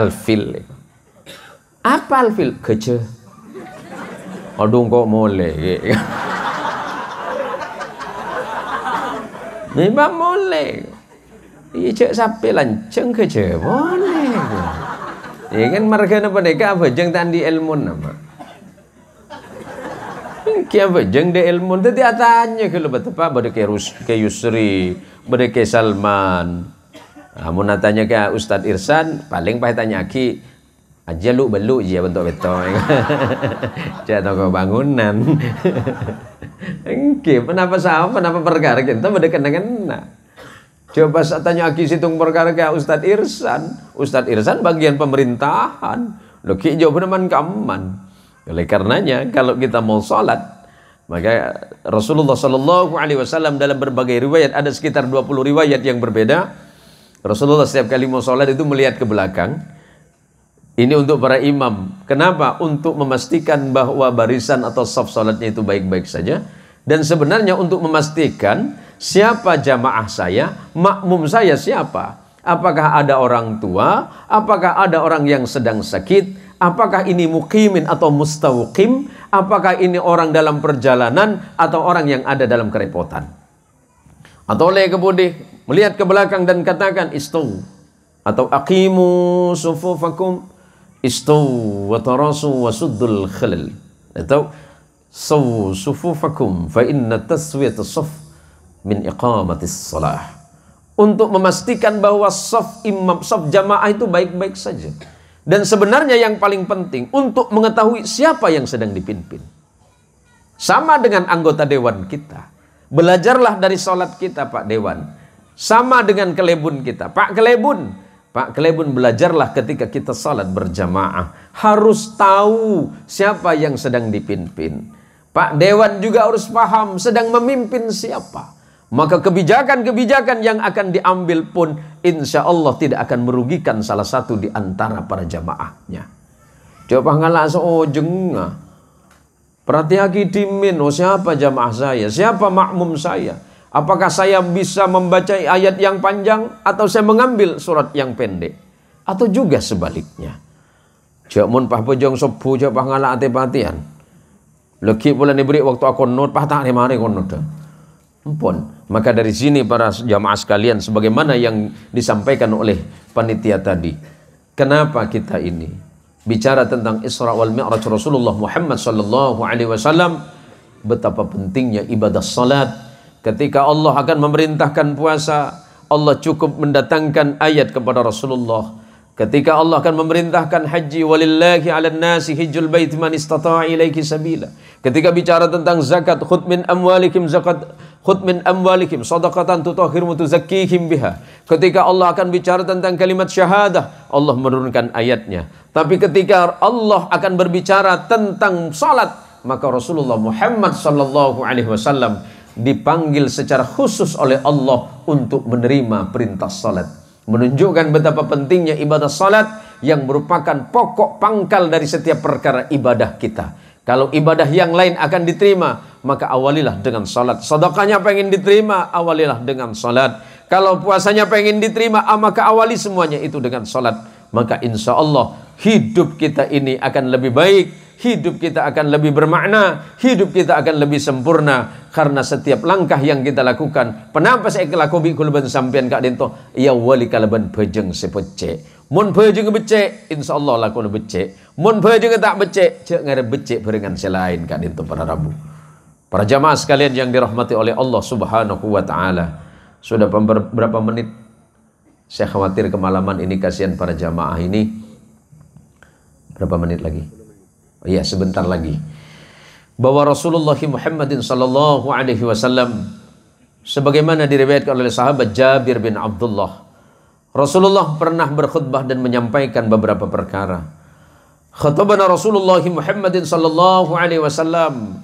Al-Fil. Apa Al-Fil? Kece. Aduh kok boleh. Memang boleh. Iya cek sampai lanceng ke cek boleh. Ya kan mereka apa mereka apa jeng tadi ilmu nama. Kia apa jeng de ilmu tadi atanya kalau betul apa pada ke Rus ke Yusri, pada ke Salman. Amun natanya ke Ustadz Irsan paling pahit tanya ki aja lu belu dia bentuk betul. Cek toko bangunan. Engke, kenapa sama, kenapa perkara kita pada kena-kena. Coba saya tanya Aki Situng perkara ke Ustadz Irsan. Ustadz Irsan bagian pemerintahan. Loh ki jawab teman kaman. Oleh karenanya kalau kita mau sholat maka Rasulullah Shallallahu Alaihi Wasallam dalam berbagai riwayat ada sekitar 20 riwayat yang berbeda. Rasulullah setiap kali mau sholat itu melihat ke belakang. Ini untuk para imam. Kenapa? Untuk memastikan bahwa barisan atau saf sholatnya itu baik-baik saja. Dan sebenarnya untuk memastikan siapa jamaah saya, makmum saya siapa? Apakah ada orang tua? Apakah ada orang yang sedang sakit? Apakah ini mukimin atau mustawqim? Apakah ini orang dalam perjalanan atau orang yang ada dalam kerepotan? Atau oleh kebudi melihat ke belakang dan katakan istu atau aqimu sufufakum istu wa tarasu wa suddul khalal atau sawu sufufakum fa inna taswiyata saf min iqamatis salah. Untuk memastikan bahwa saf imam, saf jamaah itu baik-baik saja. Dan sebenarnya yang paling penting untuk mengetahui siapa yang sedang dipimpin. Sama dengan anggota dewan kita. Belajarlah dari sholat kita Pak Dewan. Sama dengan kelebun kita. Pak Kelebun. Pak Kelebun belajarlah ketika kita sholat berjamaah. Harus tahu siapa yang sedang dipimpin. Pak Dewan juga harus paham sedang memimpin siapa. Maka kebijakan-kebijakan yang akan diambil pun insya Allah tidak akan merugikan salah satu di antara para jamaahnya. Coba ngalah oh. Perhatiaki dimin, oh siapa jamaah saya? Siapa makmum saya? Apakah saya bisa membaca ayat yang panjang atau saya mengambil surat yang pendek? Atau juga sebaliknya? Cak mun pah pejong sepu cak pah ngalah ate patian. Lagi pula diberi waktu aku not pah tak mari kono Ampun. Maka dari sini para jamaah sekalian sebagaimana yang disampaikan oleh panitia tadi. Kenapa kita ini bicara tentang Isra wal Mi'raj Rasulullah Muhammad sallallahu alaihi wasallam betapa pentingnya ibadah salat ketika Allah akan memerintahkan puasa Allah cukup mendatangkan ayat kepada Rasulullah Ketika Allah akan memerintahkan haji walillahi 'alan nasi hijjul bait man istata'a ilaihi sabila. Ketika bicara tentang zakat khud min amwalikum zakat khud min amwalikum sadaqatan tutahhirum tuzakkihim biha. Ketika Allah akan bicara tentang kalimat syahadah, Allah menurunkan ayatnya. Tapi ketika Allah akan berbicara tentang salat, maka Rasulullah Muhammad sallallahu alaihi wasallam dipanggil secara khusus oleh Allah untuk menerima perintah salat menunjukkan betapa pentingnya ibadah salat yang merupakan pokok pangkal dari setiap perkara ibadah kita. Kalau ibadah yang lain akan diterima, maka awalilah dengan salat. Sedekahnya pengen diterima, awalilah dengan salat. Kalau puasanya pengen diterima, ah, maka awali semuanya itu dengan salat. Maka insya Allah hidup kita ini akan lebih baik hidup kita akan lebih bermakna, hidup kita akan lebih sempurna karena setiap langkah yang kita lakukan. Kenapa saya kelakubi kulban sampean kak dento? Ya wali kalaban pejeng sepece. Mun pejeng becek, insya Allah lakon becek. Mun pejeng tak becek, cek ngare becek beringan selain kak dento para rabu. Para jamaah sekalian yang dirahmati oleh Allah Subhanahu wa taala. Sudah beberapa menit Saya khawatir kemalaman ini kasihan para jamaah ini. Berapa menit lagi? Iya, sebentar lagi. Bahwa Rasulullah Muhammadin sallallahu alaihi wasallam sebagaimana diriwayatkan oleh sahabat Jabir bin Abdullah. Rasulullah pernah berkhutbah dan menyampaikan beberapa perkara. Khatabana Rasulullah Muhammadin sallallahu alaihi wasallam.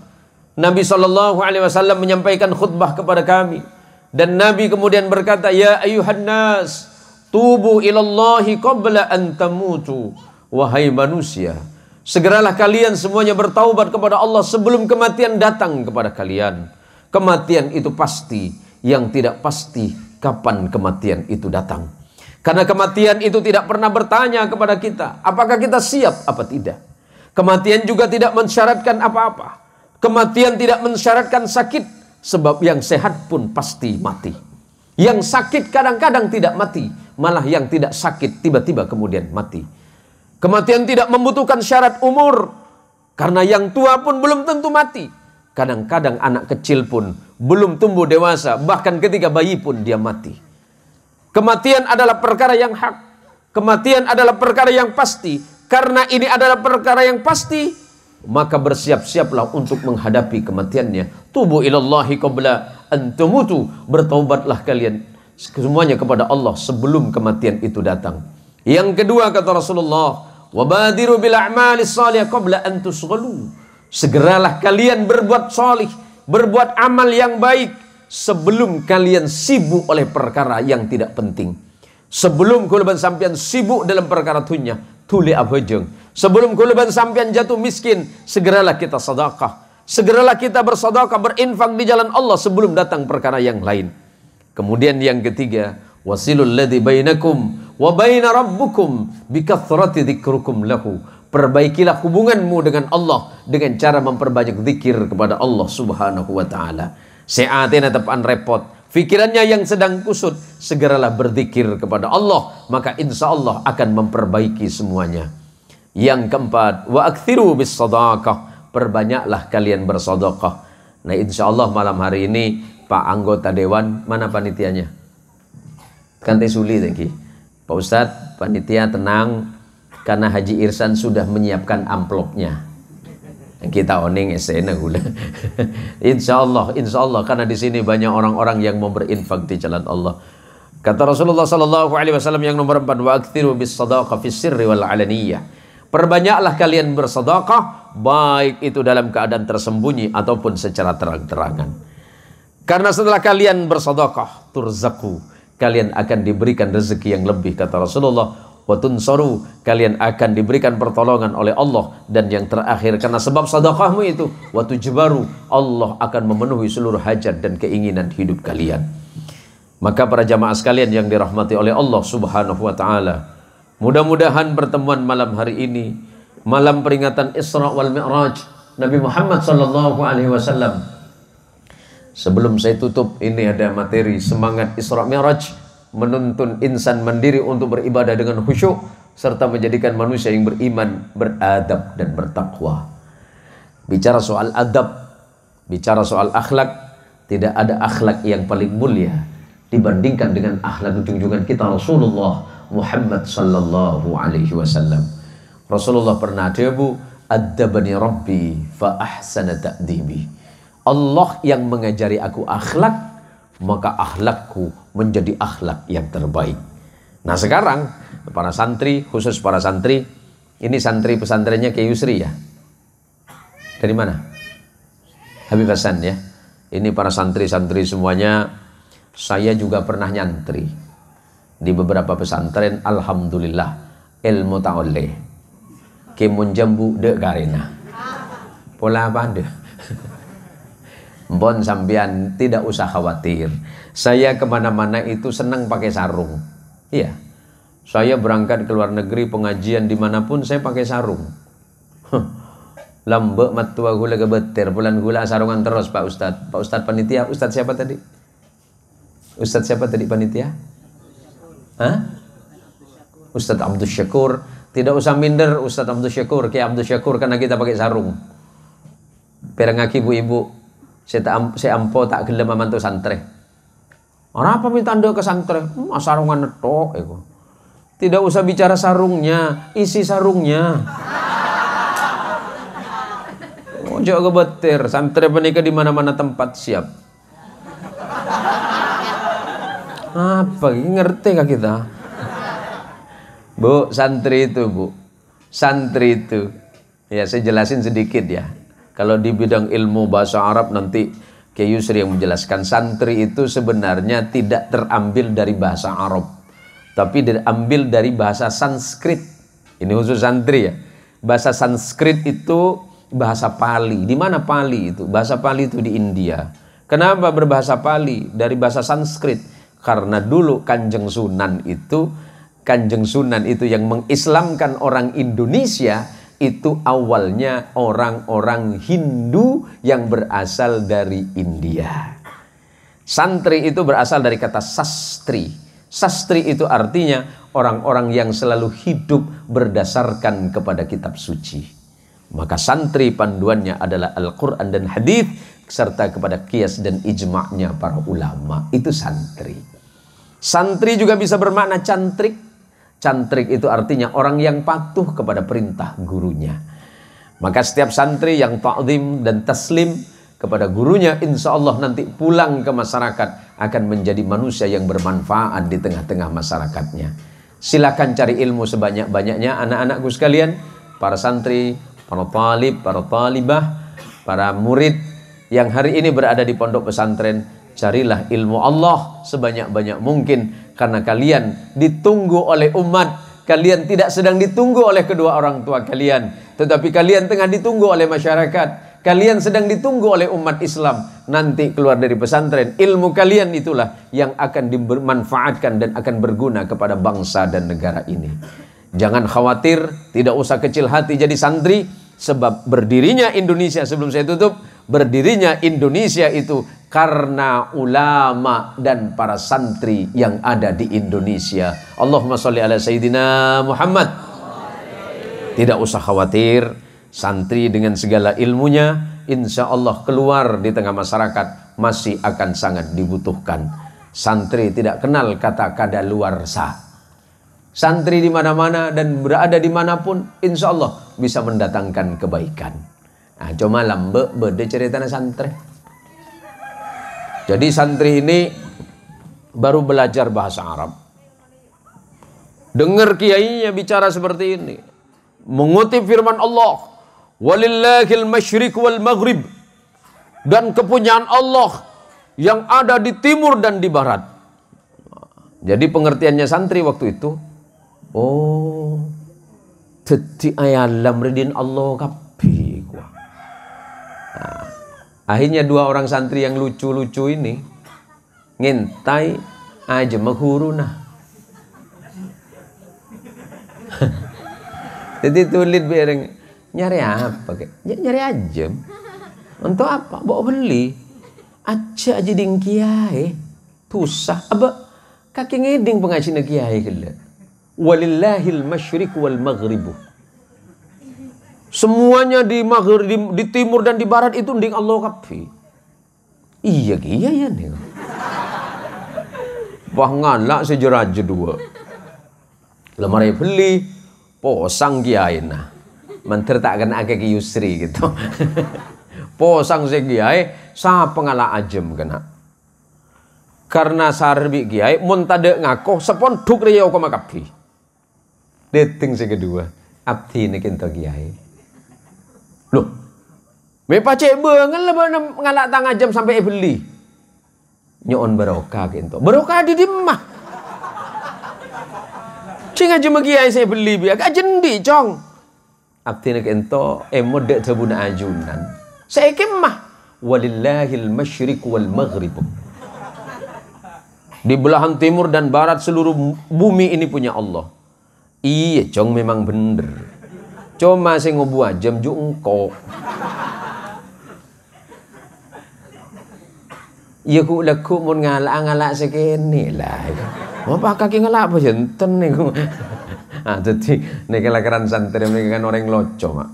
Nabi sallallahu alaihi wasallam menyampaikan khutbah kepada kami dan Nabi kemudian berkata, "Ya ayuhan nas, Tubu ilallahi qabla an tamutu. Wahai manusia, segeralah kalian semuanya bertaubat kepada Allah sebelum kematian datang kepada kalian. Kematian itu pasti, yang tidak pasti kapan kematian itu datang. Karena kematian itu tidak pernah bertanya kepada kita, apakah kita siap apa tidak. Kematian juga tidak mensyaratkan apa-apa. Kematian tidak mensyaratkan sakit, sebab yang sehat pun pasti mati. Yang sakit kadang-kadang tidak mati, malah yang tidak sakit tiba-tiba kemudian mati. Kematian tidak membutuhkan syarat umur, karena yang tua pun belum tentu mati. Kadang-kadang anak kecil pun belum tumbuh dewasa, bahkan ketika bayi pun dia mati. Kematian adalah perkara yang hak. Kematian adalah perkara yang pasti. Karena ini adalah perkara yang pasti, maka bersiap-siaplah untuk menghadapi kematiannya. Tubuh ilallahi qabla antumutu bertaubatlah kalian semuanya kepada Allah sebelum kematian itu datang. Yang kedua kata Rasulullah, wabadiru bil a'mali salih qabla an tusghalu. Segeralah kalian berbuat salih, berbuat amal yang baik sebelum kalian sibuk oleh perkara yang tidak penting. Sebelum kulaban sampian sibuk dalam perkara dunia, tuli abajeng. Sebelum kulaban sampian jatuh miskin, segeralah kita sedekah Segeralah kita bersedekah, berinfak di jalan Allah sebelum datang perkara yang lain. Kemudian yang ketiga, wasilul ladzi bainakum wa baina rabbukum bikathrati dzikrukum lahu. Perbaikilah hubunganmu dengan Allah dengan cara memperbanyak zikir kepada Allah Subhanahu wa taala. Seatin tepan repot. Fikirannya yang sedang kusut, segeralah berzikir kepada Allah, maka insya Allah akan memperbaiki semuanya. Yang keempat, wa aktsiru bis perbanyaklah kalian bersodokah. Nah insya Allah malam hari ini Pak anggota Dewan, mana panitianya? Kanti Suli tadi. Pak Ustadz, panitia tenang, karena Haji Irsan sudah menyiapkan amplopnya. Kita oning esena gula. insya Allah, insya Allah, karena di sini banyak orang-orang yang mau berinfak di jalan Allah. Kata Rasulullah Sallallahu Alaihi Wasallam yang nomor empat, wa akthiru bis sadaqah fis sirri wal alaniyah. Perbanyaklah kalian bersedekah baik itu dalam keadaan tersembunyi ataupun secara terang-terangan. Karena setelah kalian bersedekah, turzaku, kalian akan diberikan rezeki yang lebih kata Rasulullah. Watun soru kalian akan diberikan pertolongan oleh Allah dan yang terakhir karena sebab sedekahmu itu waktu jebaru Allah akan memenuhi seluruh hajat dan keinginan hidup kalian. Maka para jamaah sekalian yang dirahmati oleh Allah Subhanahu wa taala, mudah-mudahan pertemuan malam hari ini malam peringatan Isra wal Mi'raj Nabi Muhammad sallallahu alaihi wasallam. Sebelum saya tutup ini ada materi semangat Isra Mi'raj menuntun insan mandiri untuk beribadah dengan khusyuk serta menjadikan manusia yang beriman, beradab dan bertakwa. Bicara soal adab, bicara soal akhlak, tidak ada akhlak yang paling mulia dibandingkan dengan akhlak junjungan kita Rasulullah Muhammad sallallahu alaihi wasallam. Rasulullah pernah debu Adabani Rabbi fa ahsana ta'dibi. Allah yang mengajari aku akhlak, maka akhlakku menjadi akhlak yang terbaik. Nah sekarang para santri, khusus para santri, ini santri pesantrennya ke Yusri ya. Dari mana? Habib Hasan ya. Ini para santri-santri semuanya, saya juga pernah nyantri di beberapa pesantren. Alhamdulillah ilmu ta'oleh kemun jambu de garena pola apa Bon sambian tidak usah khawatir. Saya ke mana-mana itu senang pakai sarung. Iya. Saya berangkat ke luar negeri pengajian di mana pun saya pakai sarung. Lambek matua gula kebetir bulan gula sarungan terus Pak Ustadz Pak Ustadz panitia Ustadz siapa tadi? Ustadz siapa tadi panitia? Hah? Ustadz Abdul Syakur. Tidak usah minder Ustadz Abdul Syakur, Kiai Abdul Syakur karena kita pakai sarung. Perangaki ibu-ibu, saya, tak, saya ampo tak gelem mantu santre. Orang apa minta anda ke santri? Hmm, sarungan netok. Eko. Tidak usah bicara sarungnya, isi sarungnya. Oh, jangan betir, santri menikah di mana-mana tempat siap. Apa? Ngerti kah kita? Bu, santri itu bu, santri itu. Ya saya jelasin sedikit ya. Kalau di bidang ilmu bahasa Arab nanti Kiai Yusri yang menjelaskan santri itu sebenarnya tidak terambil dari bahasa Arab tapi diambil dari bahasa Sanskrit. Ini khusus santri ya. Bahasa Sanskrit itu bahasa Pali. Di mana Pali itu? Bahasa Pali itu di India. Kenapa berbahasa Pali dari bahasa Sanskrit? Karena dulu Kanjeng Sunan itu Kanjeng Sunan itu yang mengislamkan orang Indonesia itu awalnya orang-orang Hindu yang berasal dari India. Santri itu berasal dari kata sastri. Sastri itu artinya orang-orang yang selalu hidup berdasarkan kepada kitab suci. Maka santri panduannya adalah Al-Quran dan Hadis serta kepada kias dan ijma'nya para ulama. Itu santri. Santri juga bisa bermakna cantrik. Cantrik itu artinya orang yang patuh kepada perintah gurunya. Maka setiap santri yang ta'zim dan taslim kepada gurunya insya Allah nanti pulang ke masyarakat akan menjadi manusia yang bermanfaat di tengah-tengah masyarakatnya silakan cari ilmu sebanyak-banyaknya anak-anakku sekalian para santri, para talib, para talibah para murid yang hari ini berada di pondok pesantren carilah ilmu Allah sebanyak-banyak mungkin karena kalian ditunggu oleh umat kalian tidak sedang ditunggu oleh kedua orang tua kalian tetapi kalian tengah ditunggu oleh masyarakat Kalian sedang ditunggu oleh umat Islam. Nanti keluar dari pesantren. Ilmu kalian itulah yang akan dimanfaatkan dan akan berguna kepada bangsa dan negara ini. Jangan khawatir, tidak usah kecil hati jadi santri. Sebab berdirinya Indonesia sebelum saya tutup. Berdirinya Indonesia itu karena ulama dan para santri yang ada di Indonesia. Allahumma salli ala Sayyidina Muhammad. Tidak usah khawatir Santri dengan segala ilmunya, insya Allah keluar di tengah masyarakat masih akan sangat dibutuhkan. Santri tidak kenal kata kada luar sah. Santri di mana-mana dan berada di mana pun, insya Allah bisa mendatangkan kebaikan. Nah, cuma lambe beda cerita santri. Jadi santri ini baru belajar bahasa Arab. Dengar kiainya bicara seperti ini. Mengutip firman Allah walillahil masyriq wal maghrib dan kepunyaan Allah yang ada di timur dan di barat. Jadi pengertiannya santri waktu itu, oh, teti ayalam ridin Allah kapi akhirnya dua orang santri yang lucu-lucu ini ngintai aja menghuru nah. Jadi tulis bareng Nyari apa? Nyari aja. Untuk apa? Bawa beli. Aja aja ding kiai. Tusah. Apa? Kaki ngeding pengaji na kiai kala. Walillahil masyriq wal maghribu. Semuanya di maghrib, di, di timur dan di barat itu ding Allah kafi. Iya iya ya nih. Wah ngalak sejarah dua. Lemari beli, posang kiai nah menteri tak kena ke Yusri gitu. Posang se kiai sa pengala ajem kena. Karena sarbi kiai mun tade ngako sepon duk riyo ko makapi. Deting se kedua, abdi ini kinto kiai. Loh, me pacek banget lah ngalak tang jam sampai beli. Nyon barokah kinto. Barokah di dimah. Cing aja kiai saya beli biar gak jendi cong. Abdi nak ento emo dek tabuna ajunan. Saya kemah walillahil masyriq wal maghrib. Di belahan timur dan barat seluruh bumi ini punya Allah. Iya cong memang bener cuma saya ngobuat jam ju engko Iya ku laku mun ngalak ngalak sekene lah. Apa kaki ngalak apa jenten nih Ah, jadi nek lakaran santri mereka kan orang loco mak.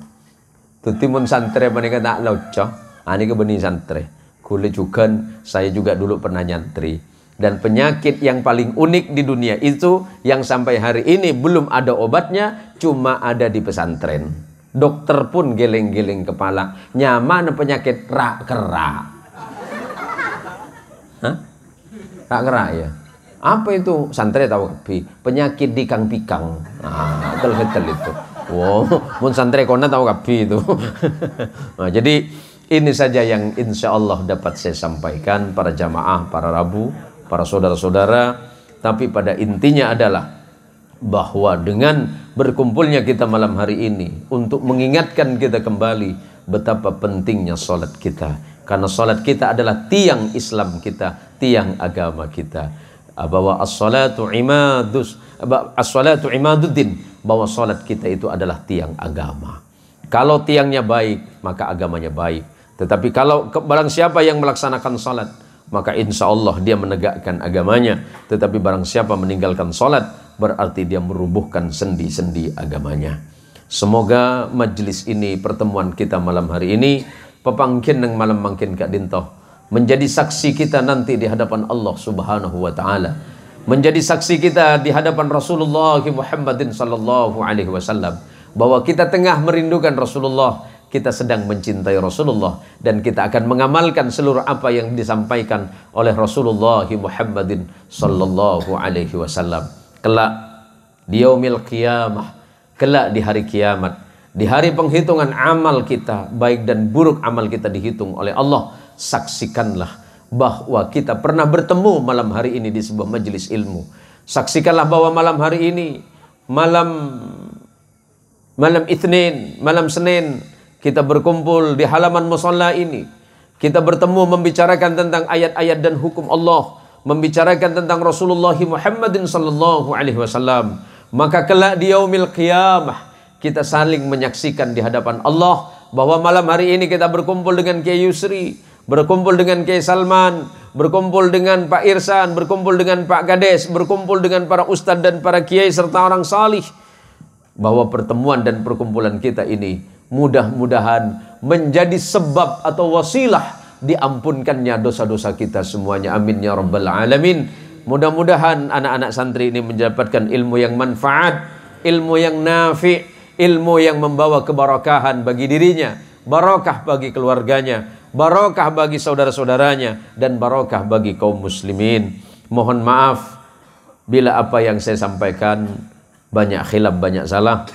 Tuti mun santri mereka tak loco. Ah ini benih santri. Kule juga saya juga dulu pernah nyantri. Dan penyakit yang paling unik di dunia itu yang sampai hari ini belum ada obatnya, cuma ada di pesantren. Dokter pun geleng-geleng kepala. Nyaman penyakit rak kerak. Rak kerak ya. Apa itu? Santri tahu kapi. Penyakit di kang pikang. Ah, betul itu. Wow, mun santri kona tahu kapi itu. nah, jadi ini saja yang insya Allah dapat saya sampaikan para jamaah, para rabu, para saudara-saudara. Tapi pada intinya adalah bahwa dengan berkumpulnya kita malam hari ini untuk mengingatkan kita kembali betapa pentingnya solat kita. Karena solat kita adalah tiang Islam kita, tiang agama kita. Bahwa as-salatu imadus, as-salatu imaduddin. Bahwa solat kita itu adalah tiang agama. Kalau tiangnya baik, maka agamanya baik. Tetapi kalau barang siapa yang melaksanakan salat, maka insya Allah dia menegakkan agamanya. Tetapi barang siapa meninggalkan salat, berarti dia merubuhkan sendi-sendi agamanya. Semoga majlis ini, pertemuan kita malam hari ini, pepangkin yang malam mangkin Kak Dintoh, menjadi saksi kita nanti di hadapan Allah Subhanahu wa taala. Menjadi saksi kita di hadapan Rasulullah Muhammadin sallallahu alaihi wasallam bahwa kita tengah merindukan Rasulullah kita sedang mencintai Rasulullah dan kita akan mengamalkan seluruh apa yang disampaikan oleh Rasulullah Muhammadin sallallahu alaihi wasallam. Kelak di yaumil qiyamah, kelak di hari kiamat, di hari penghitungan amal kita, baik dan buruk amal kita dihitung oleh Allah, saksikanlah bahwa kita pernah bertemu malam hari ini di sebuah majelis ilmu. Saksikanlah bahwa malam hari ini malam malam Itsnin, malam Senin kita berkumpul di halaman musola ini. Kita bertemu membicarakan tentang ayat-ayat dan hukum Allah, membicarakan tentang Rasulullah Muhammadin sallallahu alaihi wasallam. Maka kelak di yaumil qiyamah kita saling menyaksikan di hadapan Allah bahwa malam hari ini kita berkumpul dengan Kiai Yusri, berkumpul dengan Kiai Salman, berkumpul dengan Pak Irsan, berkumpul dengan Pak Gades, berkumpul dengan para ustadz dan para kiai serta orang salih bahwa pertemuan dan perkumpulan kita ini mudah-mudahan menjadi sebab atau wasilah diampunkannya dosa-dosa kita semuanya. Amin ya rabbal alamin. Mudah-mudahan anak-anak santri ini mendapatkan ilmu yang manfaat ilmu yang nafi ilmu yang membawa keberkahan bagi dirinya barakah bagi keluarganya barakah bagi saudara-saudaranya dan barakah bagi kaum muslimin. Mohon maaf bila apa yang saya sampaikan banyak khilaf banyak salah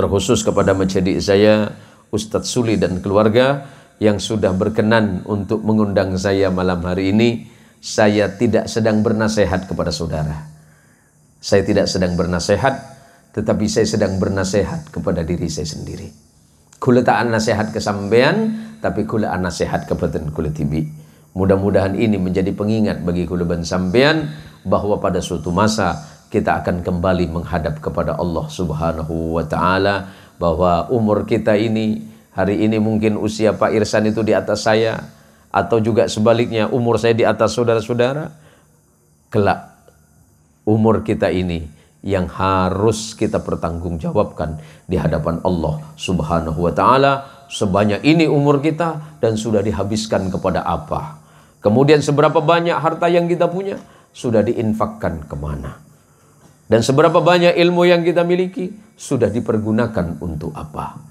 terkhusus kepada menjadi saya Ustadz Suli dan keluarga yang sudah berkenan untuk mengundang saya malam hari ini saya tidak sedang bernasehat kepada saudara. Saya tidak sedang bernasehat tetapi saya sedang bernasehat kepada diri saya sendiri. Kula ta'an nasihat kesampean tapi kula nasihat kepada kula tibi mudah-mudahan ini menjadi pengingat bagi kula sampean bahwa pada suatu masa kita akan kembali menghadap kepada Allah Subhanahu wa taala bahwa umur kita ini hari ini mungkin usia Pak Irsan itu di atas saya atau juga sebaliknya umur saya di atas saudara-saudara kelak umur kita ini yang harus kita pertanggungjawabkan di hadapan Allah Subhanahu wa taala. Sebanyak ini umur kita dan sudah dihabiskan kepada apa? Kemudian seberapa banyak harta yang kita punya? Sudah diinfakkan ke mana dan seberapa banyak ilmu yang kita miliki sudah dipergunakan untuk apa?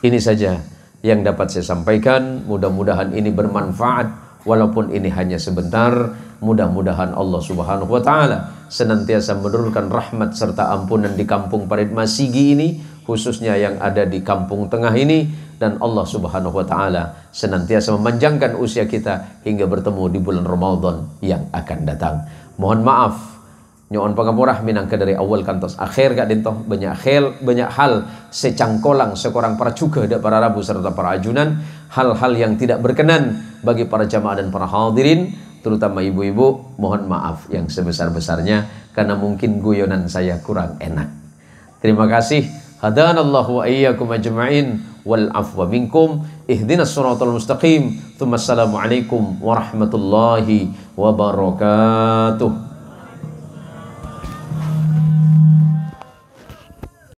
Ini saja yang dapat saya sampaikan. Mudah-mudahan ini bermanfaat walaupun ini hanya sebentar. Mudah-mudahan Allah Subhanahu wa taala senantiasa menurunkan rahmat serta ampunan di kampung Parit Masigi ini khususnya yang ada di kampung tengah ini dan Allah Subhanahu wa taala senantiasa memanjangkan usia kita hingga bertemu di bulan Ramadan yang akan datang. Mohon maaf Nyon pangamurah minangka dari awal kantos akhir gak dintoh banyak hal banyak hal secangkolang sekorang para cuka dan para rabu serta para ajunan. Hal-hal yang tidak berkenan bagi para jamaah dan para hadirin terutama ibu-ibu mohon maaf yang sebesar-besarnya karena mungkin guyonan saya kurang enak. Terima kasih. Hadanallahu wa iyyakum ajma'in. Wal afwa minkum. Ihdinas siratal mustaqim. Thumma assalamu alaikum warahmatullahi wabarakatuh